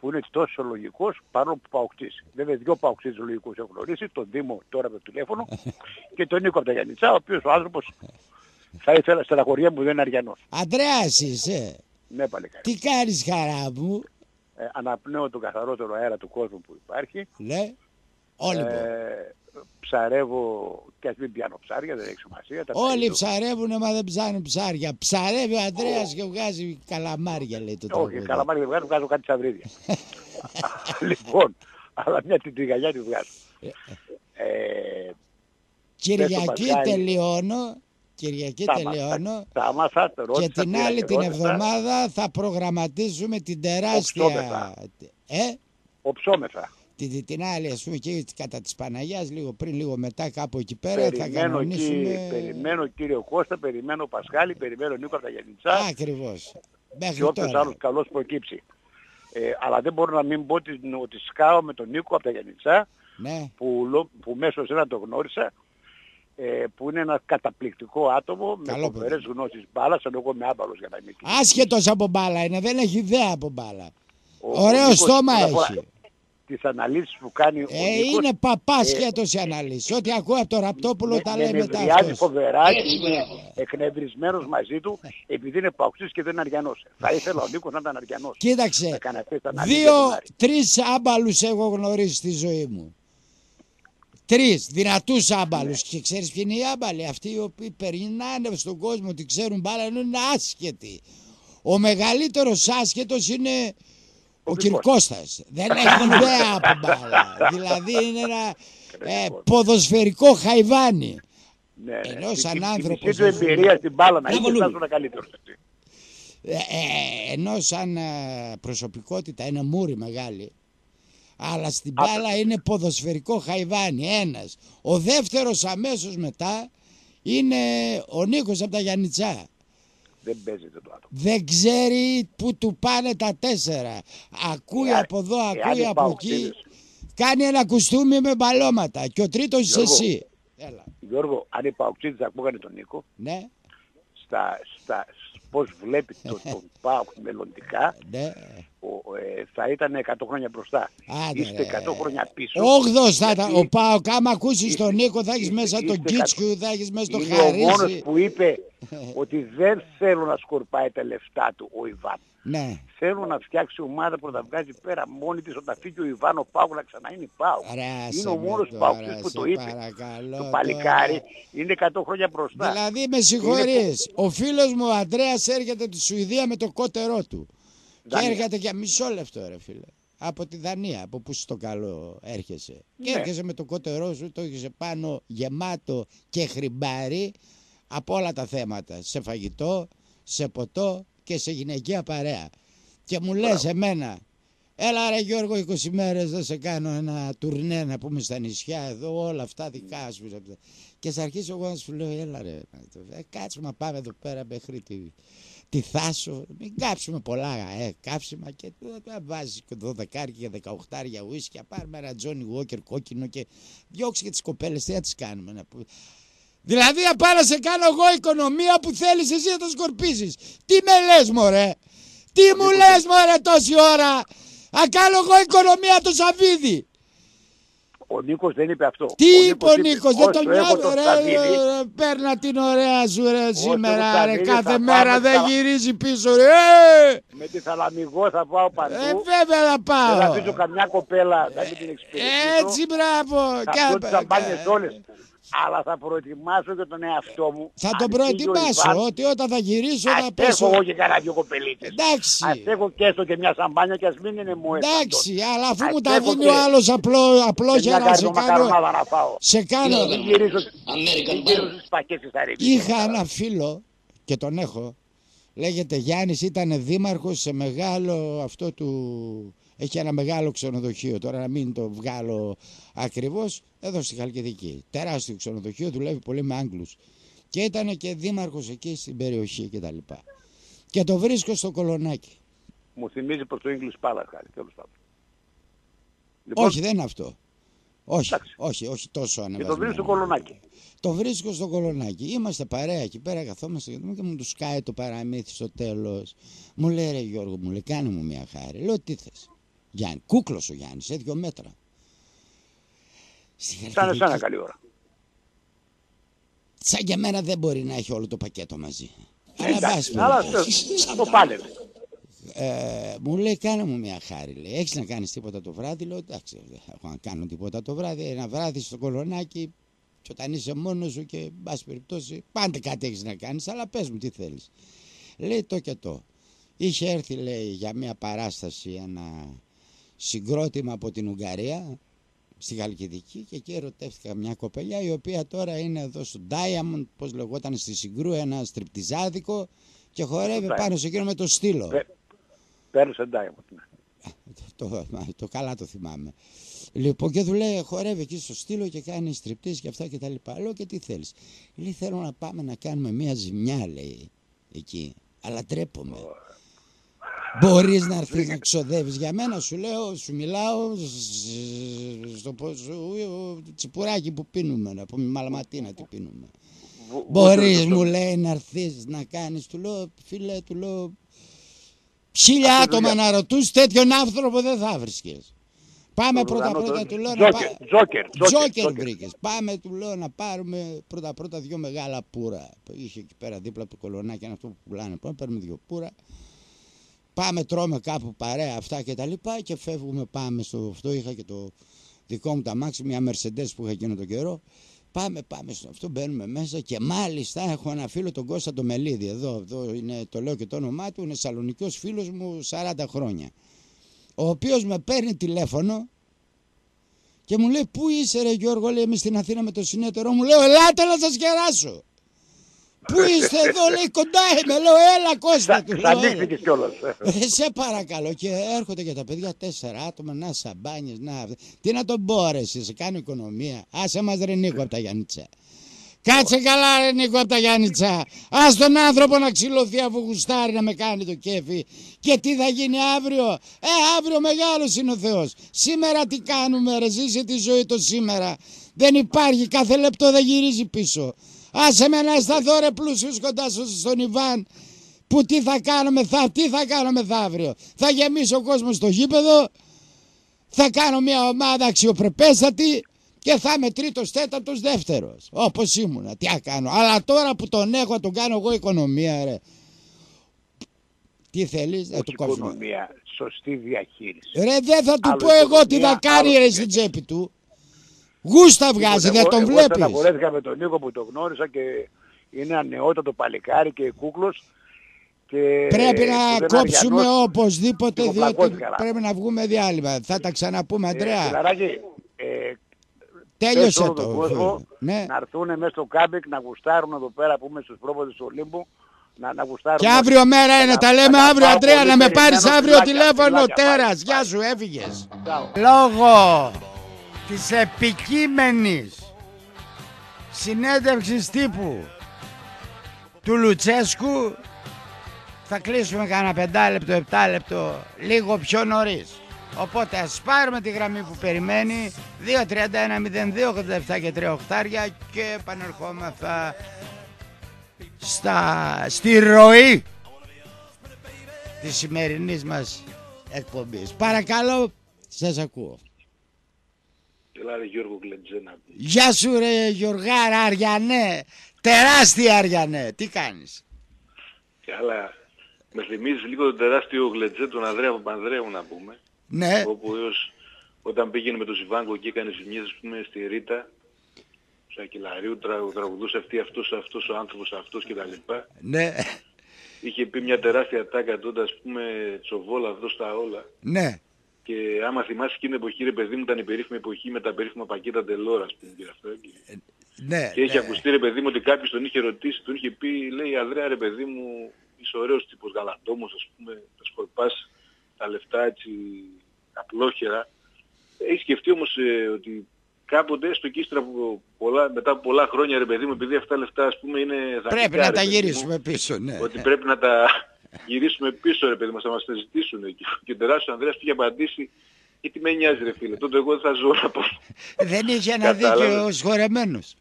που είναι τόσο λογικός παρόλο που παουξής. Βέβαια δυο παουξίδες λογικούς έχω γνωρίσει, τον Δήμο τώρα με το τηλέφωνο και τον Νίκο από τα Γιάννητσά, ο οποίος ο άνθρωπος θα ήθελα στεναχωρία μου δεν είναι αριανός. Αντρέας είσαι. Ναι παλικάρι. Τι κάνεις χαρά μου; Ε, αναπνέω τον καθαρότερο αέρα του κόσμου που υπάρχει. Ναι. Όλοι ε, Ε, ψαρεύω και ας μην πιάνω ψάρια, δεν έχει σημασία. Τα Όλοι παίζω. ψαρεύουν μα δεν ψάνουν ψάρια. Ψαρεύει ο Ανδρέας και βγάζει καλαμάρια λέει το Όχι, τραγούδι. καλαμάρι δεν βγάζω, βγάζω κάτι τσαβρίδια. λοιπόν, αλλά μια τριγκαλιά τη βγάζω. Ε, Κυριακή Παγκάρι. τελειώνω. Κυριακή τα τελειώνω. μάθα- Τα μάθα, Και ρώτησα, την πήρα άλλη και την ρώτησα. εβδομάδα θα προγραμματίσουμε την τεράστια... Οψόμεθα. Ε, Οψόμεθα. την, την άλλη ας πούμε εκεί κατά της Παναγιάς λίγο πριν λίγο μετά κάπου εκεί πέρα θα Περιμένω, κανονίσουμε... κύριε, περιμένω κύριο Κώστα, περιμένω Πασχάλη, περιμένω Νίκο από τα Γιαννιτσά Ακριβώς. Μέχρι και όποιος τώρα. άλλος καλός προκύψει. Ε, αλλά δεν μπορώ να μην πω ότι, ότι σκάω με τον Νίκο από τα Γιάννητσά Ναι. που, λο- που μέσω εσένα το γνώρισα ε, που είναι ένα καταπληκτικό άτομο με Καλό φοβερές γνώσεις μπάλας ενώ εγώ είμαι άμπαλος για να είμαι εκεί. Άσχετος από μπάλα είναι, δεν έχει ιδέα από μπάλα. Ο- ο Ωραίο Νίκος, στόμα όσον αφορά έχει. Τις αναλύσεις που κάνει ο Ε, Νίκος είναι παπά ε, σχέτος η ανάλυση. Ό,τι ακούω από το Ραπτόπουλο τα με λέει μετά νευριάζει αυτός. φοβερά και είναι εκνευρισμένος μαζί του επειδή είναι παουξής και δεν είναι αριανός. Θα ήθελα ο Νίκος να ήταν αριανός. Κοίταξε, Να κάνει αυτές τις αναλύσεις για δύο, τον Άρη. τρεις άμπαλους έχω γνωρίσει στη ζωή μου. Τρεις δυνατούς άμπαλους. Και ξέρεις ποιοι είναι οι άμπαλοι; Αυτοί οι οποίοι περνάνε στον κόσμο ότι ξέρουν μπάλα ενώ είναι άσχετοι. Ο μεγαλύτερος άσχετος είναι ο Κυρκώστας. Δεν έχει ιδέα από μπάλα. δηλαδή είναι ένα ε, ποδοσφαιρικό χαϊβάνι. Ναι, ναι. Ενώ Τη- σαν τη- τη άνθρωπος, μισή του ας πούμε. εμπειρία στην μπάλα να Μπράβο, είναι θα Λούλου. ήσουν καλύτερος. εσύ. Ε, ε, ενώ σαν ε, προσωπικότητα είναι μούρη μεγάλη αλλά στην μπάλα είναι ποδοσφαιρικό χαϊβάνι ένας. Ο δεύτερος αμέσως μετά είναι ο Νίκος από τα Γιάννητσά Δεν παίζεται το άτομο. δεν ξέρει που του πάνε τα τέσσερα. Ακούει Εάν- από εδώ, εάν ακούει οι από εκεί. παοξίδες- κάνει ένα κουστούμι με μπαλώματα και ο τρίτος είσαι Γιώργο, εσύ. Γιώργο, αν οι παουξίδες ακούγανε τον Νίκο, ναι, στα, στα, πώς βλέπει το, τον ΠΑΟΚ μελλοντικά, ναι. Ο, ε, θα ήταν 100 χρόνια μπροστά. Άντε, Είστε ρε. 100 χρόνια πίσω. Όγδος θα ήταν. γιατί Ο Πάοκ, άμα ακούσεις είστε- τον Νίκο, θα έχεις είστε- μέσα τον είστε Κίτσκιου, θα έχεις μέσα τον Είναι ο μόνος Χαρίζη. που είπε ότι δεν θέλω να σκορπάει τα λεφτά του ο Ιβάν. Ναι, Θέλω να φτιάξει ομάδα που θα βγάζει πέρα μόνη της όταν φύγει ο Ιβάν ο Πάουκ να ξανά είναι Πάουκ. Ρε, άσε Είναι ο με μόνος τώρα, Πάουκ που σε το είπε. παρακαλώ Το τώρα. παλικάρι είναι 100 χρόνια μπροστά. δηλαδή με συγχωρείς. Ο φίλος μου ο Αντρέας έρχεται τη Σουηδία με το κότερό του. Και Δανία. έρχεται για μισό λεπτό ρε φίλε. Από τη Δανία, από πού στο καλό έρχεσαι. Και Ναι. έρχεσαι με το κότερό σου, το έχεις πάνω γεμάτο και χρυμπάρι από όλα τα θέματα. Σε φαγητό, σε ποτό και σε γυναικεία παρέα. Και μου λες εμένα, έλα ρε Γιώργο 20 μέρες δεν σε κάνω ένα τουρνέ να πούμε στα νησιά εδώ όλα αυτά δικά σου. Και θα αρχίσω εγώ να σου λέω έλα ρε, ε, κάτσουμε να πάμε εδώ πέρα μέχρι τη, τη Θάσο, μην κάψουμε πολλά ε, κάψιμα και θα βάζεις και 12 και 18 ουίσκια, πάρουμε ένα Τζόνι Walker κόκκινο και διώξει και τις κοπέλες, τι θα τις κάνουμε να πούμε. Δηλαδή να πάω να σε κάνω εγώ οικονομία που θέλεις εσύ να το σκορπίσεις. Τι με λες μωρέ; Τι μου λες μωρέ τόση ώρα; Να κάνω εγώ οικονομία το Σαββίδι. Ο Νίκος δεν είπε αυτό. Τι είπε ο Νίκος, δεν όσο τον έχω νοιάζει τον ρε, Σαββίδη, ρε, Παίρνα την ωραία σου ρε σήμερα έχω ρε. Σαββίδη, Κάθε θα μέρα πάμε δεν στα- γυρίζει πίσω ρε. Ε, Με τη θαλαμιγό θα πάω παντού. Ε, βέβαια θα Δεν θα πάω. αφήσω καμιά κοπέλα να μην την εξυπηρετήσω. Έτσι μπράβο. Θα Και- πιω τις σαμπάνιες όλες. Αλλά θα προετοιμάσω και τον εαυτό μου. Θα Αν τον φύγει ο προετοιμάσω Ιβάν, ότι όταν θα γυρίσω Ας θα έχω πέσω. εγώ και κανένα δυο κοπελίτες. Εντάξει. Ας έχω και έστω και μια σαμπάνια και ας μην είναι μου Εντάξει, αλλά αφού Ας μου τα έχω δίνει και- ο άλλος απλό, απλό και για μια να σε καρδομακαρμάδα κάνω. να φάω. Σε κάνω. Μην γυρίσω, μην γυρίσω στις πακέτες στα ρίπια. Είχα ένα φίλο και τον έχω. Λέγεται Γιάννης, ήταν δήμαρχος σε μεγάλο αυτό του... Έχει ένα μεγάλο ξενοδοχείο, τώρα να μην το βγάλω ακριβώς, εδώ στη Χαλκιδική. Τεράστιο ξενοδοχείο, δουλεύει πολύ με Άγγλους. Και ήταν και δήμαρχος εκεί στην περιοχή και τα λοιπά. Και το βρίσκω στο κολονάκι. Μου θυμίζει προς το English Palace, χάρη, τέλος πάντων. Λοιπόν, όχι, δεν είναι αυτό. Όχι, όχι, όχι τόσο και το ανεβασμένο. βρίσκω στο κολονάκι. Το βρίσκω στο κολονάκι. Είμαστε παρέα εκεί πέρα, καθόμαστε και δούμε και μου τους σκάει το παραμύθι στο τέλος. Μου λέει ρε Γιώργο, μου λέει κάνε μου μια χάρη. Λέω τι θες. Γιάννη, κούκλος ο Γιάννης, σε δύο μέτρα. Στη Σαν Χαλκιδική- εσένα καλή ώρα. Σαν και εμένα δεν μπορεί να έχει όλο το πακέτο μαζί. Αλλά Εντάξει, βάση αλλά περιπτώσει. το- το πάλευε. Ε, μου λέει κάνε μου μια χάρη λέει. Έχεις να κάνεις τίποτα το βράδυ Λέω εντάξει δεν έχω να κάνω τίποτα το βράδυ Ένα βράδυ στο κολονάκι Και όταν είσαι μόνος σου και μπας περιπτώσει Πάντα κάτι έχεις να κάνεις Αλλά πες μου τι θέλεις Λέει το και το Είχε έρθει λέει για μια παράσταση Ένα συγκρότημα από την Ουγγαρία Στη Χαλκιδική Και εκεί ερωτεύτηκα μια κοπελιά Η οποία τώρα είναι εδώ στο Diamond Πώς λεγόταν στη Συγκρού Ένα στριπτιζάδικο και χορεύει Diamond. πάνω σε εκείνο με το στήλο. Πε- Πέρασε Diamond. ναι. Το, το καλά το θυμάμαι. Λοιπόν και του λέει χορεύει εκεί στο στήλο και κάνει στριπτής και αυτά και τα λοιπά. Λέω και τι θέλεις; Λέει θέλω να πάμε να κάνουμε μια ζημιά λέει εκεί. Αλλά τρέπομαι. Μπορείς να έρθεις να ξοδεύεις για μένα, σου λέω, σου μιλάω σ- στο πώς, σου- τσιπουράκι που πίνουμε, να πούμε, μαλαματίνα τι πίνουμε. Βου- Μπορείς, βούτυρο μου το- λέει, να έρθεις να κάνεις, του λέω, φίλε, του λέω. Χίλια Αυτή άτομα δουλειά. να ρωτούς τέτοιον άνθρωπο δεν θα βρίσκεις. Πάμε Το πρώτα Λουκανό πρώτα το- του λέω να Τζόκερ, πά- Τζόκερ, Τζόκερ, Τζόκερ Τζόκερ. βρήκες. Πάμε του λέω να πάρουμε πρώτα πρώτα δύο μεγάλα πουρα. Είχε εκεί πέρα δίπλα από το κολονάκι ένα αυτό που πουλάνε. Πάμε παίρνουμε δύο πουρα. Πάμε τρώμε κάπου παρέα αυτά και τα λοιπά και φεύγουμε πάμε στο αυτό. Είχα και το δικό μου τα μάξι, μια Mercedes που είχα εκείνο τον καιρό. Πάμε, πάμε στο αυτό, μπαίνουμε μέσα και μάλιστα έχω ένα φίλο τον Κώστα το Μελίδη εδώ, εδώ είναι, το λέω και το όνομά του, είναι σαλονικός φίλος μου 40 χρόνια. Ο οποίος με παίρνει τηλέφωνο και μου λέει πού είσαι ρε Γιώργο, λέει είμαι στην Αθήνα με το συνέτερό μου, λέω ελάτε να σας κεράσω. Πού είστε εδώ, λέει κοντά είμαι, λέω έλα Κώστα του. λέω, «Έλα». Ξανήχθηκες κιόλας. Ε, σε παρακαλώ και έρχονται και τα παιδιά τέσσερα άτομα να σαμπάνιες να τι να τον πω ρε εσύ, σε κάνω οικονομία άσε μας ρε Νίκο από τα Γιάννητσα κάτσε καλά ρε Νίκο από τα Γιάννητσα ας τον άνθρωπο να ξυλωθεί αφού γουστάρει να με κάνει το κέφι και τι θα γίνει αύριο; Ε αύριο μεγάλος είναι ο Θεός σήμερα τι κάνουμε ρε ζήσε τη ζωή το σήμερα δεν υπάρχει κάθε λεπτό δεν γυρίζει πίσω άσε με να σταθώ ρε πλούσιος κοντά σου στον Ιβάν που τι θα κάνουμε θα, τι θα κάνουμε θα αύριο. Θα γεμίσει ο κόσμος στο γήπεδο, θα κάνω μια ομάδα αξιοπρεπέστατη και θα είμαι τρίτος, τέταρτος, δεύτερος. Όπως ήμουνα, τι θα κάνω. Αλλά τώρα που τον έχω, τον κάνω εγώ οικονομία ρε. Τι θέλεις, θα Όχι του κόψουμε. οικονομία, σωστή διαχείριση. Ρε δεν θα του Άλλο πω εγώ τι θα οικονομία, κάνει άλλο ρε στην τσέπη του. Γούστα βγάζει, δεν Εγώ- τον Εγώ βλέπεις. στεναχωρέθηκα με τον Νίκο που τον γνώρισα και είναι ένα νεότατο παλικάρι και κούκλος. Και Πρέπει που να δεν κόψουμε αριανός. οπωσδήποτε διότι ψυχοπλακώθηκα, καλά. πρέπει να βγούμε διάλειμμα. Θα τα ξαναπούμε Ε, Αντρέα. Φιλαράκη, ε, Τέλειωσε πες όλο το. τον κόσμο Ναι. να έρθουν μέσα στο κάμπικ να γουστάρουν εδώ πέρα που είμαι στους πρόποδες του Ολύμπου να, να γουστάρουν. Και αύριο μέρα είναι, τα λέμε να αύριο πάω Αντρέα πολύ να με περιμένω, πάρεις αύριο φυλάκια, τηλέφωνο φυλάκια, τέρας. bye, Γεια bye. σου έφυγες. Ciao. Λόγω της επικείμενης συνέντευξης τύπου του Λουτσέσκου θα κλείσουμε κανένα πεντάλεπτο, επτάλεπτο λίγο πιο νωρίς. Οπότε ας πάρουμε τη γραμμή που περιμένει 2-31-02-87 και 3 οχτάρια και επανερχόμεθα στα, στη ροή της σημερινής μας εκπομπής. Παρακαλώ, σας ακούω. Έλα ρε Γιώργος Γκλεντζένα. Γεια σου ρε Γιωργάρα Αριανέ, τεράστια Αριανέ, τι κάνεις; Καλά. Με θυμίζεις λίγο τον τεράστιο γλετζέ τον Ανδρέα Παπανδρέου να πούμε. Ναι. Όπου έως, όταν πήγαινε με τον Ζιβάγκο και έκανε ζημιές ας πούμε στη Ρίτα του Ακυλαρίου, τρα, τραγουδούσε αυτή, αυτός, αυτός ο άνθρωπος, αυτός κτλ. Ναι, Είχε πει μια τεράστια τάκα τότε ας πούμε τσοβόλα αυτό στα όλα. ναι, Και άμα θυμάσαι εκείνη την εποχή ρε παιδί μου ήταν η περίφημη εποχή με τα περίφημα πακέτα τελώρα ας πούμε και αυτό. Και, ναι. και είχε ναι. ακουστεί ρε παιδί μου ότι κάποιος τον είχε ρωτήσει, τον είχε πει λέει Ανδρέα ρε παιδί μου είσαι ωραίος τύπος γαλαντόμος ας πούμε, θα σκορπάς τα λεφτά έτσι απλόχερα. Έχει σκεφτεί όμως ε, ότι κάποτε στο κύστρα που πολλά, μετά από πολλά χρόνια ρε παιδί μου επειδή αυτά τα λεφτά ας πούμε είναι δανεικά, Πρέπει να ρε τα παιδί μου, γυρίσουμε πίσω, ναι. ότι πρέπει να τα γυρίσουμε πίσω ρε παιδί μας, να μας τα ζητήσουν. Και, και ο τεράστιος Ανδρέας του είχε απαντήσει γιατί με νοιάζει ρε φίλε, τότε εγώ δεν θα ζω να πω. Δεν είχε ένα Κατάλαβες. δίκαιο σχορεμένος.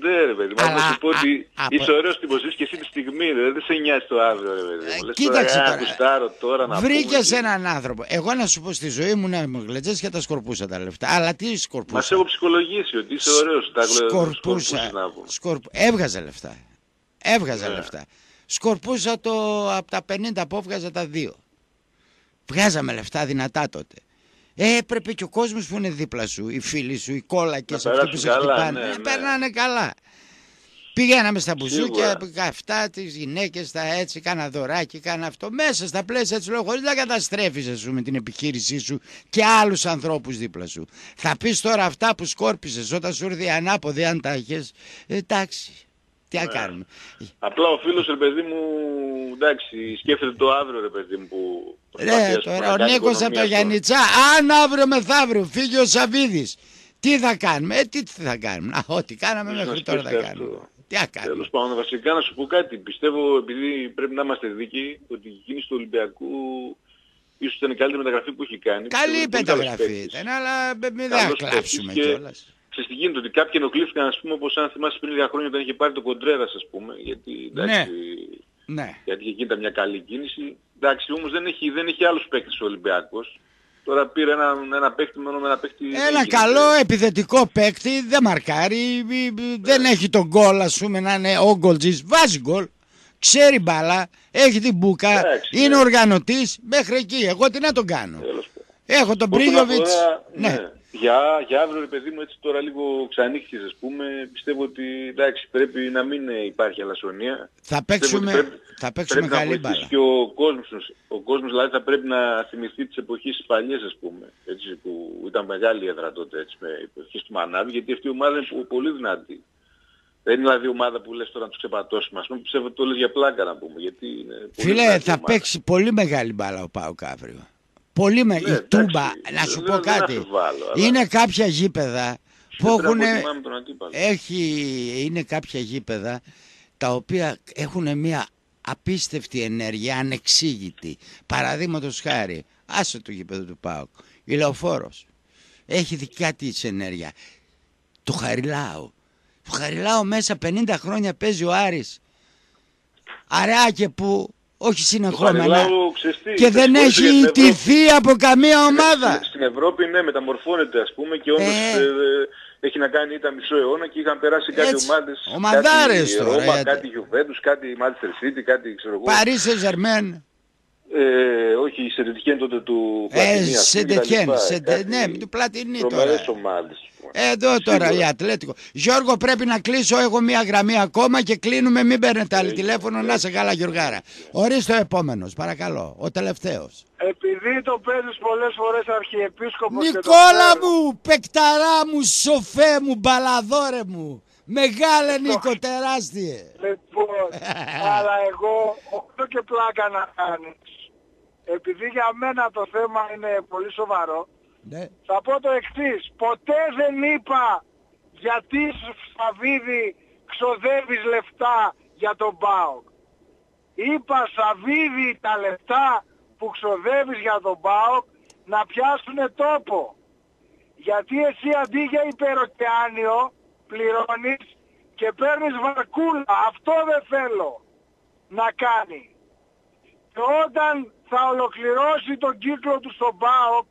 Ναι ρε παιδί μου, Αλλά, να σου πω ότι α, είσαι από- ωραίος τύπος, ζεις και εσύ τη στιγμή, ρε, δεν σε νοιάζει το αύριο ρε παιδί μου. Λες κοίταξε τώρα, τώρα. «Α, γουστάρω τώρα να Βρήκες πούμε και- έναν άνθρωπο. Εγώ να σου πω στη ζωή μου να μου γλετζές και τα σκορπούσα τα λεφτά. Αλλά τι Μας σκορπούσα. έχω ψυχολογήσει ότι είσαι ωραίος, τα Σκορπούσα. σκορπούσεις να πούμε. Σκορπ... Έβγαζε λεφτά. Έβγαζε Ναι. λεφτά. Σκορπούσα το από τα 50 που έβγαζα τα δύο. Βγάζαμε λεφτά δυνατά τότε. Ε, έπρεπε και ο κόσμος που είναι δίπλα σου, οι φίλοι σου, οι κόλακες Να αυτοί που περάσουν σε καλά, χτυπάνε. ναι, ε, ναι. Περνάνε καλά. Πηγαίναμε στα μπουζούκια, Σίγουρα. αυτά, τις γυναίκες, τα έτσι, κάνα δωράκι, κάνα αυτό. Μέσα στα πλαίσια της λέω, χωρί να καταστρέφεις, ας πούμε, την επιχείρησή σου και άλλους ανθρώπους δίπλα σου. Θα πεις τώρα αυτά που σκόρπισες όταν σου ήρθε η ανάποδη, αν τα είχες. Εντάξει, τι να Ναι. κάνουμε. Απλά ο φίλος ρε παιδί μου, εντάξει, σκέφτεται το αύριο ρε παιδί μου που... προσπαθεί, Ρε, ας πούμε, τώρα να ο κάνει Νίκος από οικονομία το στο- Γιάννητσά, αν αύριο μεθαύριο φύγει ο Σαββίδης, τι θα κάνουμε, ε, τι θα κάνουμε, Α, ό,τι κάναμε Ίσως μέχρι να τώρα θα σκέφτεται κάνουμε. αυτό. Τι άκανε. Τέλος πάντων, βασικά να σου πω κάτι. Πιστεύω, επειδή πρέπει να είμαστε δίκαιοι, ότι η κίνηση του Ολυμπιακού ίσως ήταν η καλύτερη μεταγραφή που έχει κάνει. Καλή Πιστεύω ότι είναι πολύ καλός μεταγραφή παίκτης. ήταν, αλλά μην θα Καλός κλάψουμε παίκτης και κιόλας. Ξέρεις τι γίνεται, ότι κάποιοι ενοχλήθηκαν, ας πούμε, όπως αν θυμάσαι πριν λίγα χρόνια όταν είχε πάρει το Κοντρέρας, ας πούμε, γιατί, εντάξει, Ναι. γιατί εκεί ήταν μια καλή κίνηση. Εντάξει, όμως δεν έχει, δεν έχει άλλους παίκτες ο Ολυμπιακός. Τώρα πήρε ένα, ένα παίκτη μόνο με ένα παίκτη... δεν Ένα γίνεται. καλό επιθετικό παίκτη, δεν μαρκάρει, μη- μη- δεν έχει τον γκολ ας πούμε να είναι ο γκολτζής, βάζει γκολ, ξέρει μπάλα, έχει την μπουκα, Εντάξει, είναι ναι. οργανωτής, μέχρι εκεί, εγώ τι να τον κάνω. Έχω τον Όσον Πρίγιοβιτς, αφορά- ναι. ναι. Για, για αύριο, ρε παιδί μου, έτσι τώρα λίγο ξανύχτης, ας πούμε, πιστεύω ότι εντάξει, πρέπει να μην ε, υπάρχει αλασσονία. Θα Πιστεύω παίξουμε, ότι πρέπει- θα παίξουμε πρέπει να καλή βοηθήσει μπάλα. Και ο κόσμος, ο κόσμος δηλαδή θα πρέπει να θυμηθεί τις εποχές τις παλιές ας πούμε, έτσι, που ήταν μεγάλη έδρα τότε, έτσι, με εποχές του Μανάβη, γιατί αυτή η ομάδα είναι πο- πολύ δυνατή. Δεν είναι δηλαδή ομάδα που λες τώρα να τους ξεπατώσουμε, ας πούμε, πιστεύω ότι το λες για πλάκα να πούμε, γιατί είναι πολύ Φίλε, δυνατή θα ομάδα. παίξει πολύ μεγάλη μπάλα ο Πάο αύριο. Πολύ μεγάλη. Ναι, η τούμπα, εντάξει, να σου δεν- πω δεν κάτι. αμφιβάλλω, αλλά- Είναι κάποια γήπεδα που Δεν έχουν. αποτιμάμε τον αντίπαλο. Έχει, είναι κάποια γήπεδα τα οποία έχουν μια απίστευτη ενέργεια, ανεξήγητη. Παραδείγματος χάρη, άσε το γήπεδο του ΠΑΟΚ. Η Λεωφόρος. Έχει δικιά της ενέργεια. Το Χαριλάο. Το Χαριλάο μέσα 50 χρόνια παίζει ο Άρης. Αρεάκε που όχι συνεχόμενα. Χαριλάου, ξέρεις τι, Και θα δεν συγχωρήσω έχει για την Ευρώπη. ιτηθεί από καμία ομάδα. Στην Ευρώπη ναι, μεταμορφώνεται ας πούμε και όντως Ε. ε, ε, έχει να κάνει ήταν μισό αιώνα και είχαν περάσει κάτι Έτσι, ομάδες. ομαδάρες κάτι τώρα, Ρώμα, γιατί- κάτι Juventus, κάτι Manchester City, κάτι ξέρω εγώ. Παρί Σεζερμέν. Ε, όχι, η Σεντετιέν τότε του Ε, Πλατινί. ας πούμε, Σεντετιέν, κτλ. Σεντε- Κάτι ναι, του Πλατινί τώρα. τρομερές ομάδες. Εδώ τώρα Σίγουρα. η Ατλέτικο. Γιώργο πρέπει να κλείσω, έχω μία γραμμή ακόμα και κλείνουμε, μην παίρνετε άλλη τηλέφωνο, να σε καλά Γιωργάρα. Ορίστε ο επόμενος, παρακαλώ, ο τελευταίος. Επειδή το παίζεις πολλές φορές αρχιεπίσκοπος και το Νικόλα ξέρω, μου, παικταρά μου, σοφέ μου, μπαλαδόρε μου. Μεγάλε Νίκο, τεράστιε. Λοιπόν, αλλά εγώ όχι και πλάκα να κάνεις. Επειδή για μένα το θέμα είναι πολύ σοβαρό, Ναι. θα πω το εξής. Ποτέ δεν είπα γιατί Σαββίδη ξοδεύεις λεφτά για τον ΠΑΟΚ. Είπα Σαββίδη τα λεφτά που ξοδεύεις για τον ΠΑΟΚ να πιάσουνε τόπο. Γιατί εσύ αντί για υπεροκεάνιο πληρώνεις και παίρνεις βαρκούλα. Αυτό δεν θέλω να κάνει. Και όταν θα ολοκληρώσει τον κύκλο του στον ΠΑΟΚ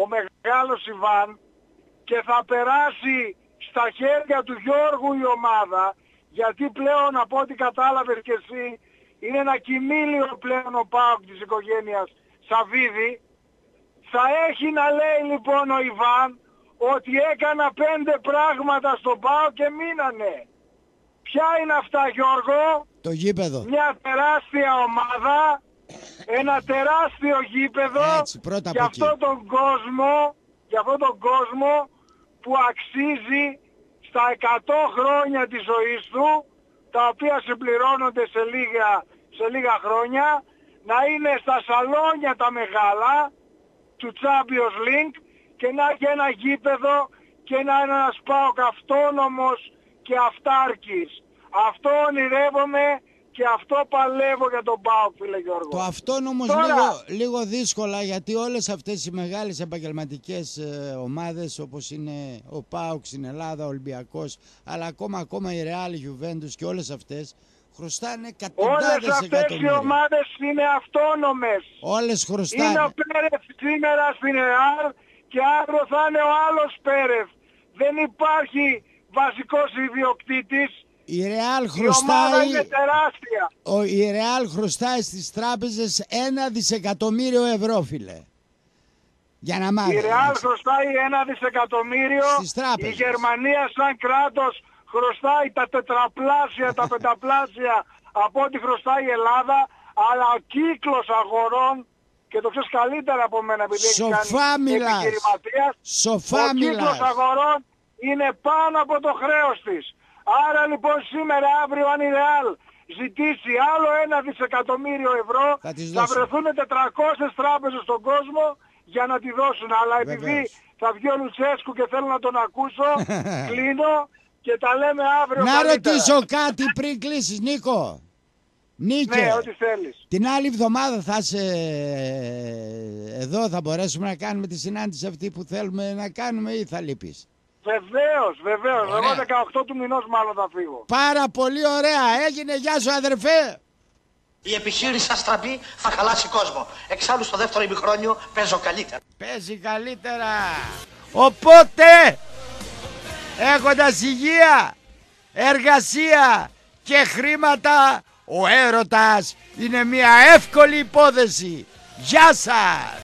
ο μεγάλος Ιβάν και θα περάσει στα χέρια του Γιώργου η ομάδα γιατί πλέον από ό,τι κατάλαβες και εσύ είναι ένα κοιμήλιο πλέον ο ΠΑΟΚ της οικογένειας Σαββίδη θα έχει να λέει λοιπόν ο Ιβάν ότι έκανα πέντε πράγματα στον ΠΑΟΚ και μείνανε. Ποια είναι αυτά Γιώργο; Το γήπεδο. Μια τεράστια ομάδα, ένα τεράστιο γήπεδο Έτσι, πρώτα για από εκεί. αυτόν τον κόσμο, για αυτόν τον κόσμο που αξίζει στα 100 χρόνια της ζωής του, τα οποία συμπληρώνονται σε λίγα, σε λίγα χρόνια, να είναι στα σαλόνια τα μεγάλα του Champions League και να έχει ένα γήπεδο και να είναι ένας ΠΑΟΚ αυτόνομος και αυτάρκης. Αυτό ονειρεύομαι και αυτό παλεύω για τον ΠΑΟΚ φίλε Γιώργο. Το αυτόν όμως Τώρα- λίγο, λίγο δύσκολα γιατί όλες αυτές οι μεγάλες επαγγελματικές ε, ομάδες όπως είναι ο ΠΑΟΚ στην Ελλάδα, ο Ολυμπιακός αλλά ακόμα ακόμα η Real, η Juventus και όλες αυτές χρωστάνε Όλες εκατοντάδες αυτές οι εκατομμύρια. ομάδες είναι αυτόνομες. Όλες Είναι χρωστάνε. ο Πέρεφ σήμερα στην ΕΑΡ και αύριο θα είναι ο άλλος Πέρεφ. Δεν υπάρχει βασικός ιδιοκτήτης. Η Real Η ομάδα χρωστάει, είναι τεράστια. ο, η Real χρωστάει στις τράπεζες ένα δισεκατομμύριο ευρώ φίλε. Για να Η μάθεις. Ρεάλ χρωστάει ένα δισεκατομμύριο. Στις τράπεζες. Η Γερμανία σαν κράτος χρωστάει τα τετραπλάσια, τα πενταπλάσια από ό,τι χρωστάει η Ελλάδα. Αλλά ο κύκλος αγορών, και το ξέρεις καλύτερα από μένα επειδή έχεις Σοφά κάνει μιλάς. επιχειρηματίας, Σοφά ο κύκλος μιλάς. αγορών είναι πάνω από το χρέος της. Άρα λοιπόν σήμερα, αύριο αν η Ρεάλ ζητήσει άλλο ένα δισεκατομμύριο ευρώ, Θα τις θα δώσει. βρεθούν 400 τράπεζες στον κόσμο για να τη δώσουν. Αλλά επειδή Βεβαίως. θα βγει ο Λουτσέσκου και θέλω να τον ακούσω, κλείνω, Και τα λέμε αύριο Να καλύτερα. ρωτήσω κάτι πριν κλείσεις Νίκο. Νίκε, Ναι, ό,τι θέλεις. την άλλη εβδομάδα θα είσαι εδώ, θα μπορέσουμε να κάνουμε τη συνάντηση αυτή που θέλουμε να κάνουμε ή θα λείπεις; Βεβαίως, βεβαίως. Ωραία. Εγώ 18 του μηνός μάλλον θα φύγω. Πάρα πολύ ωραία, έγινε, γεια σου αδερφέ. Η επιχείρηση Αστραμπή θα χαλάσει κόσμο. Εξάλλου στο δεύτερο ημιχρόνιο παίζω καλύτερα. Παίζει καλύτερα. Οπότε, έχοντας υγεία, εργασία και χρήματα, ο έρωτας είναι μια εύκολη υπόθεση. Γεια σας!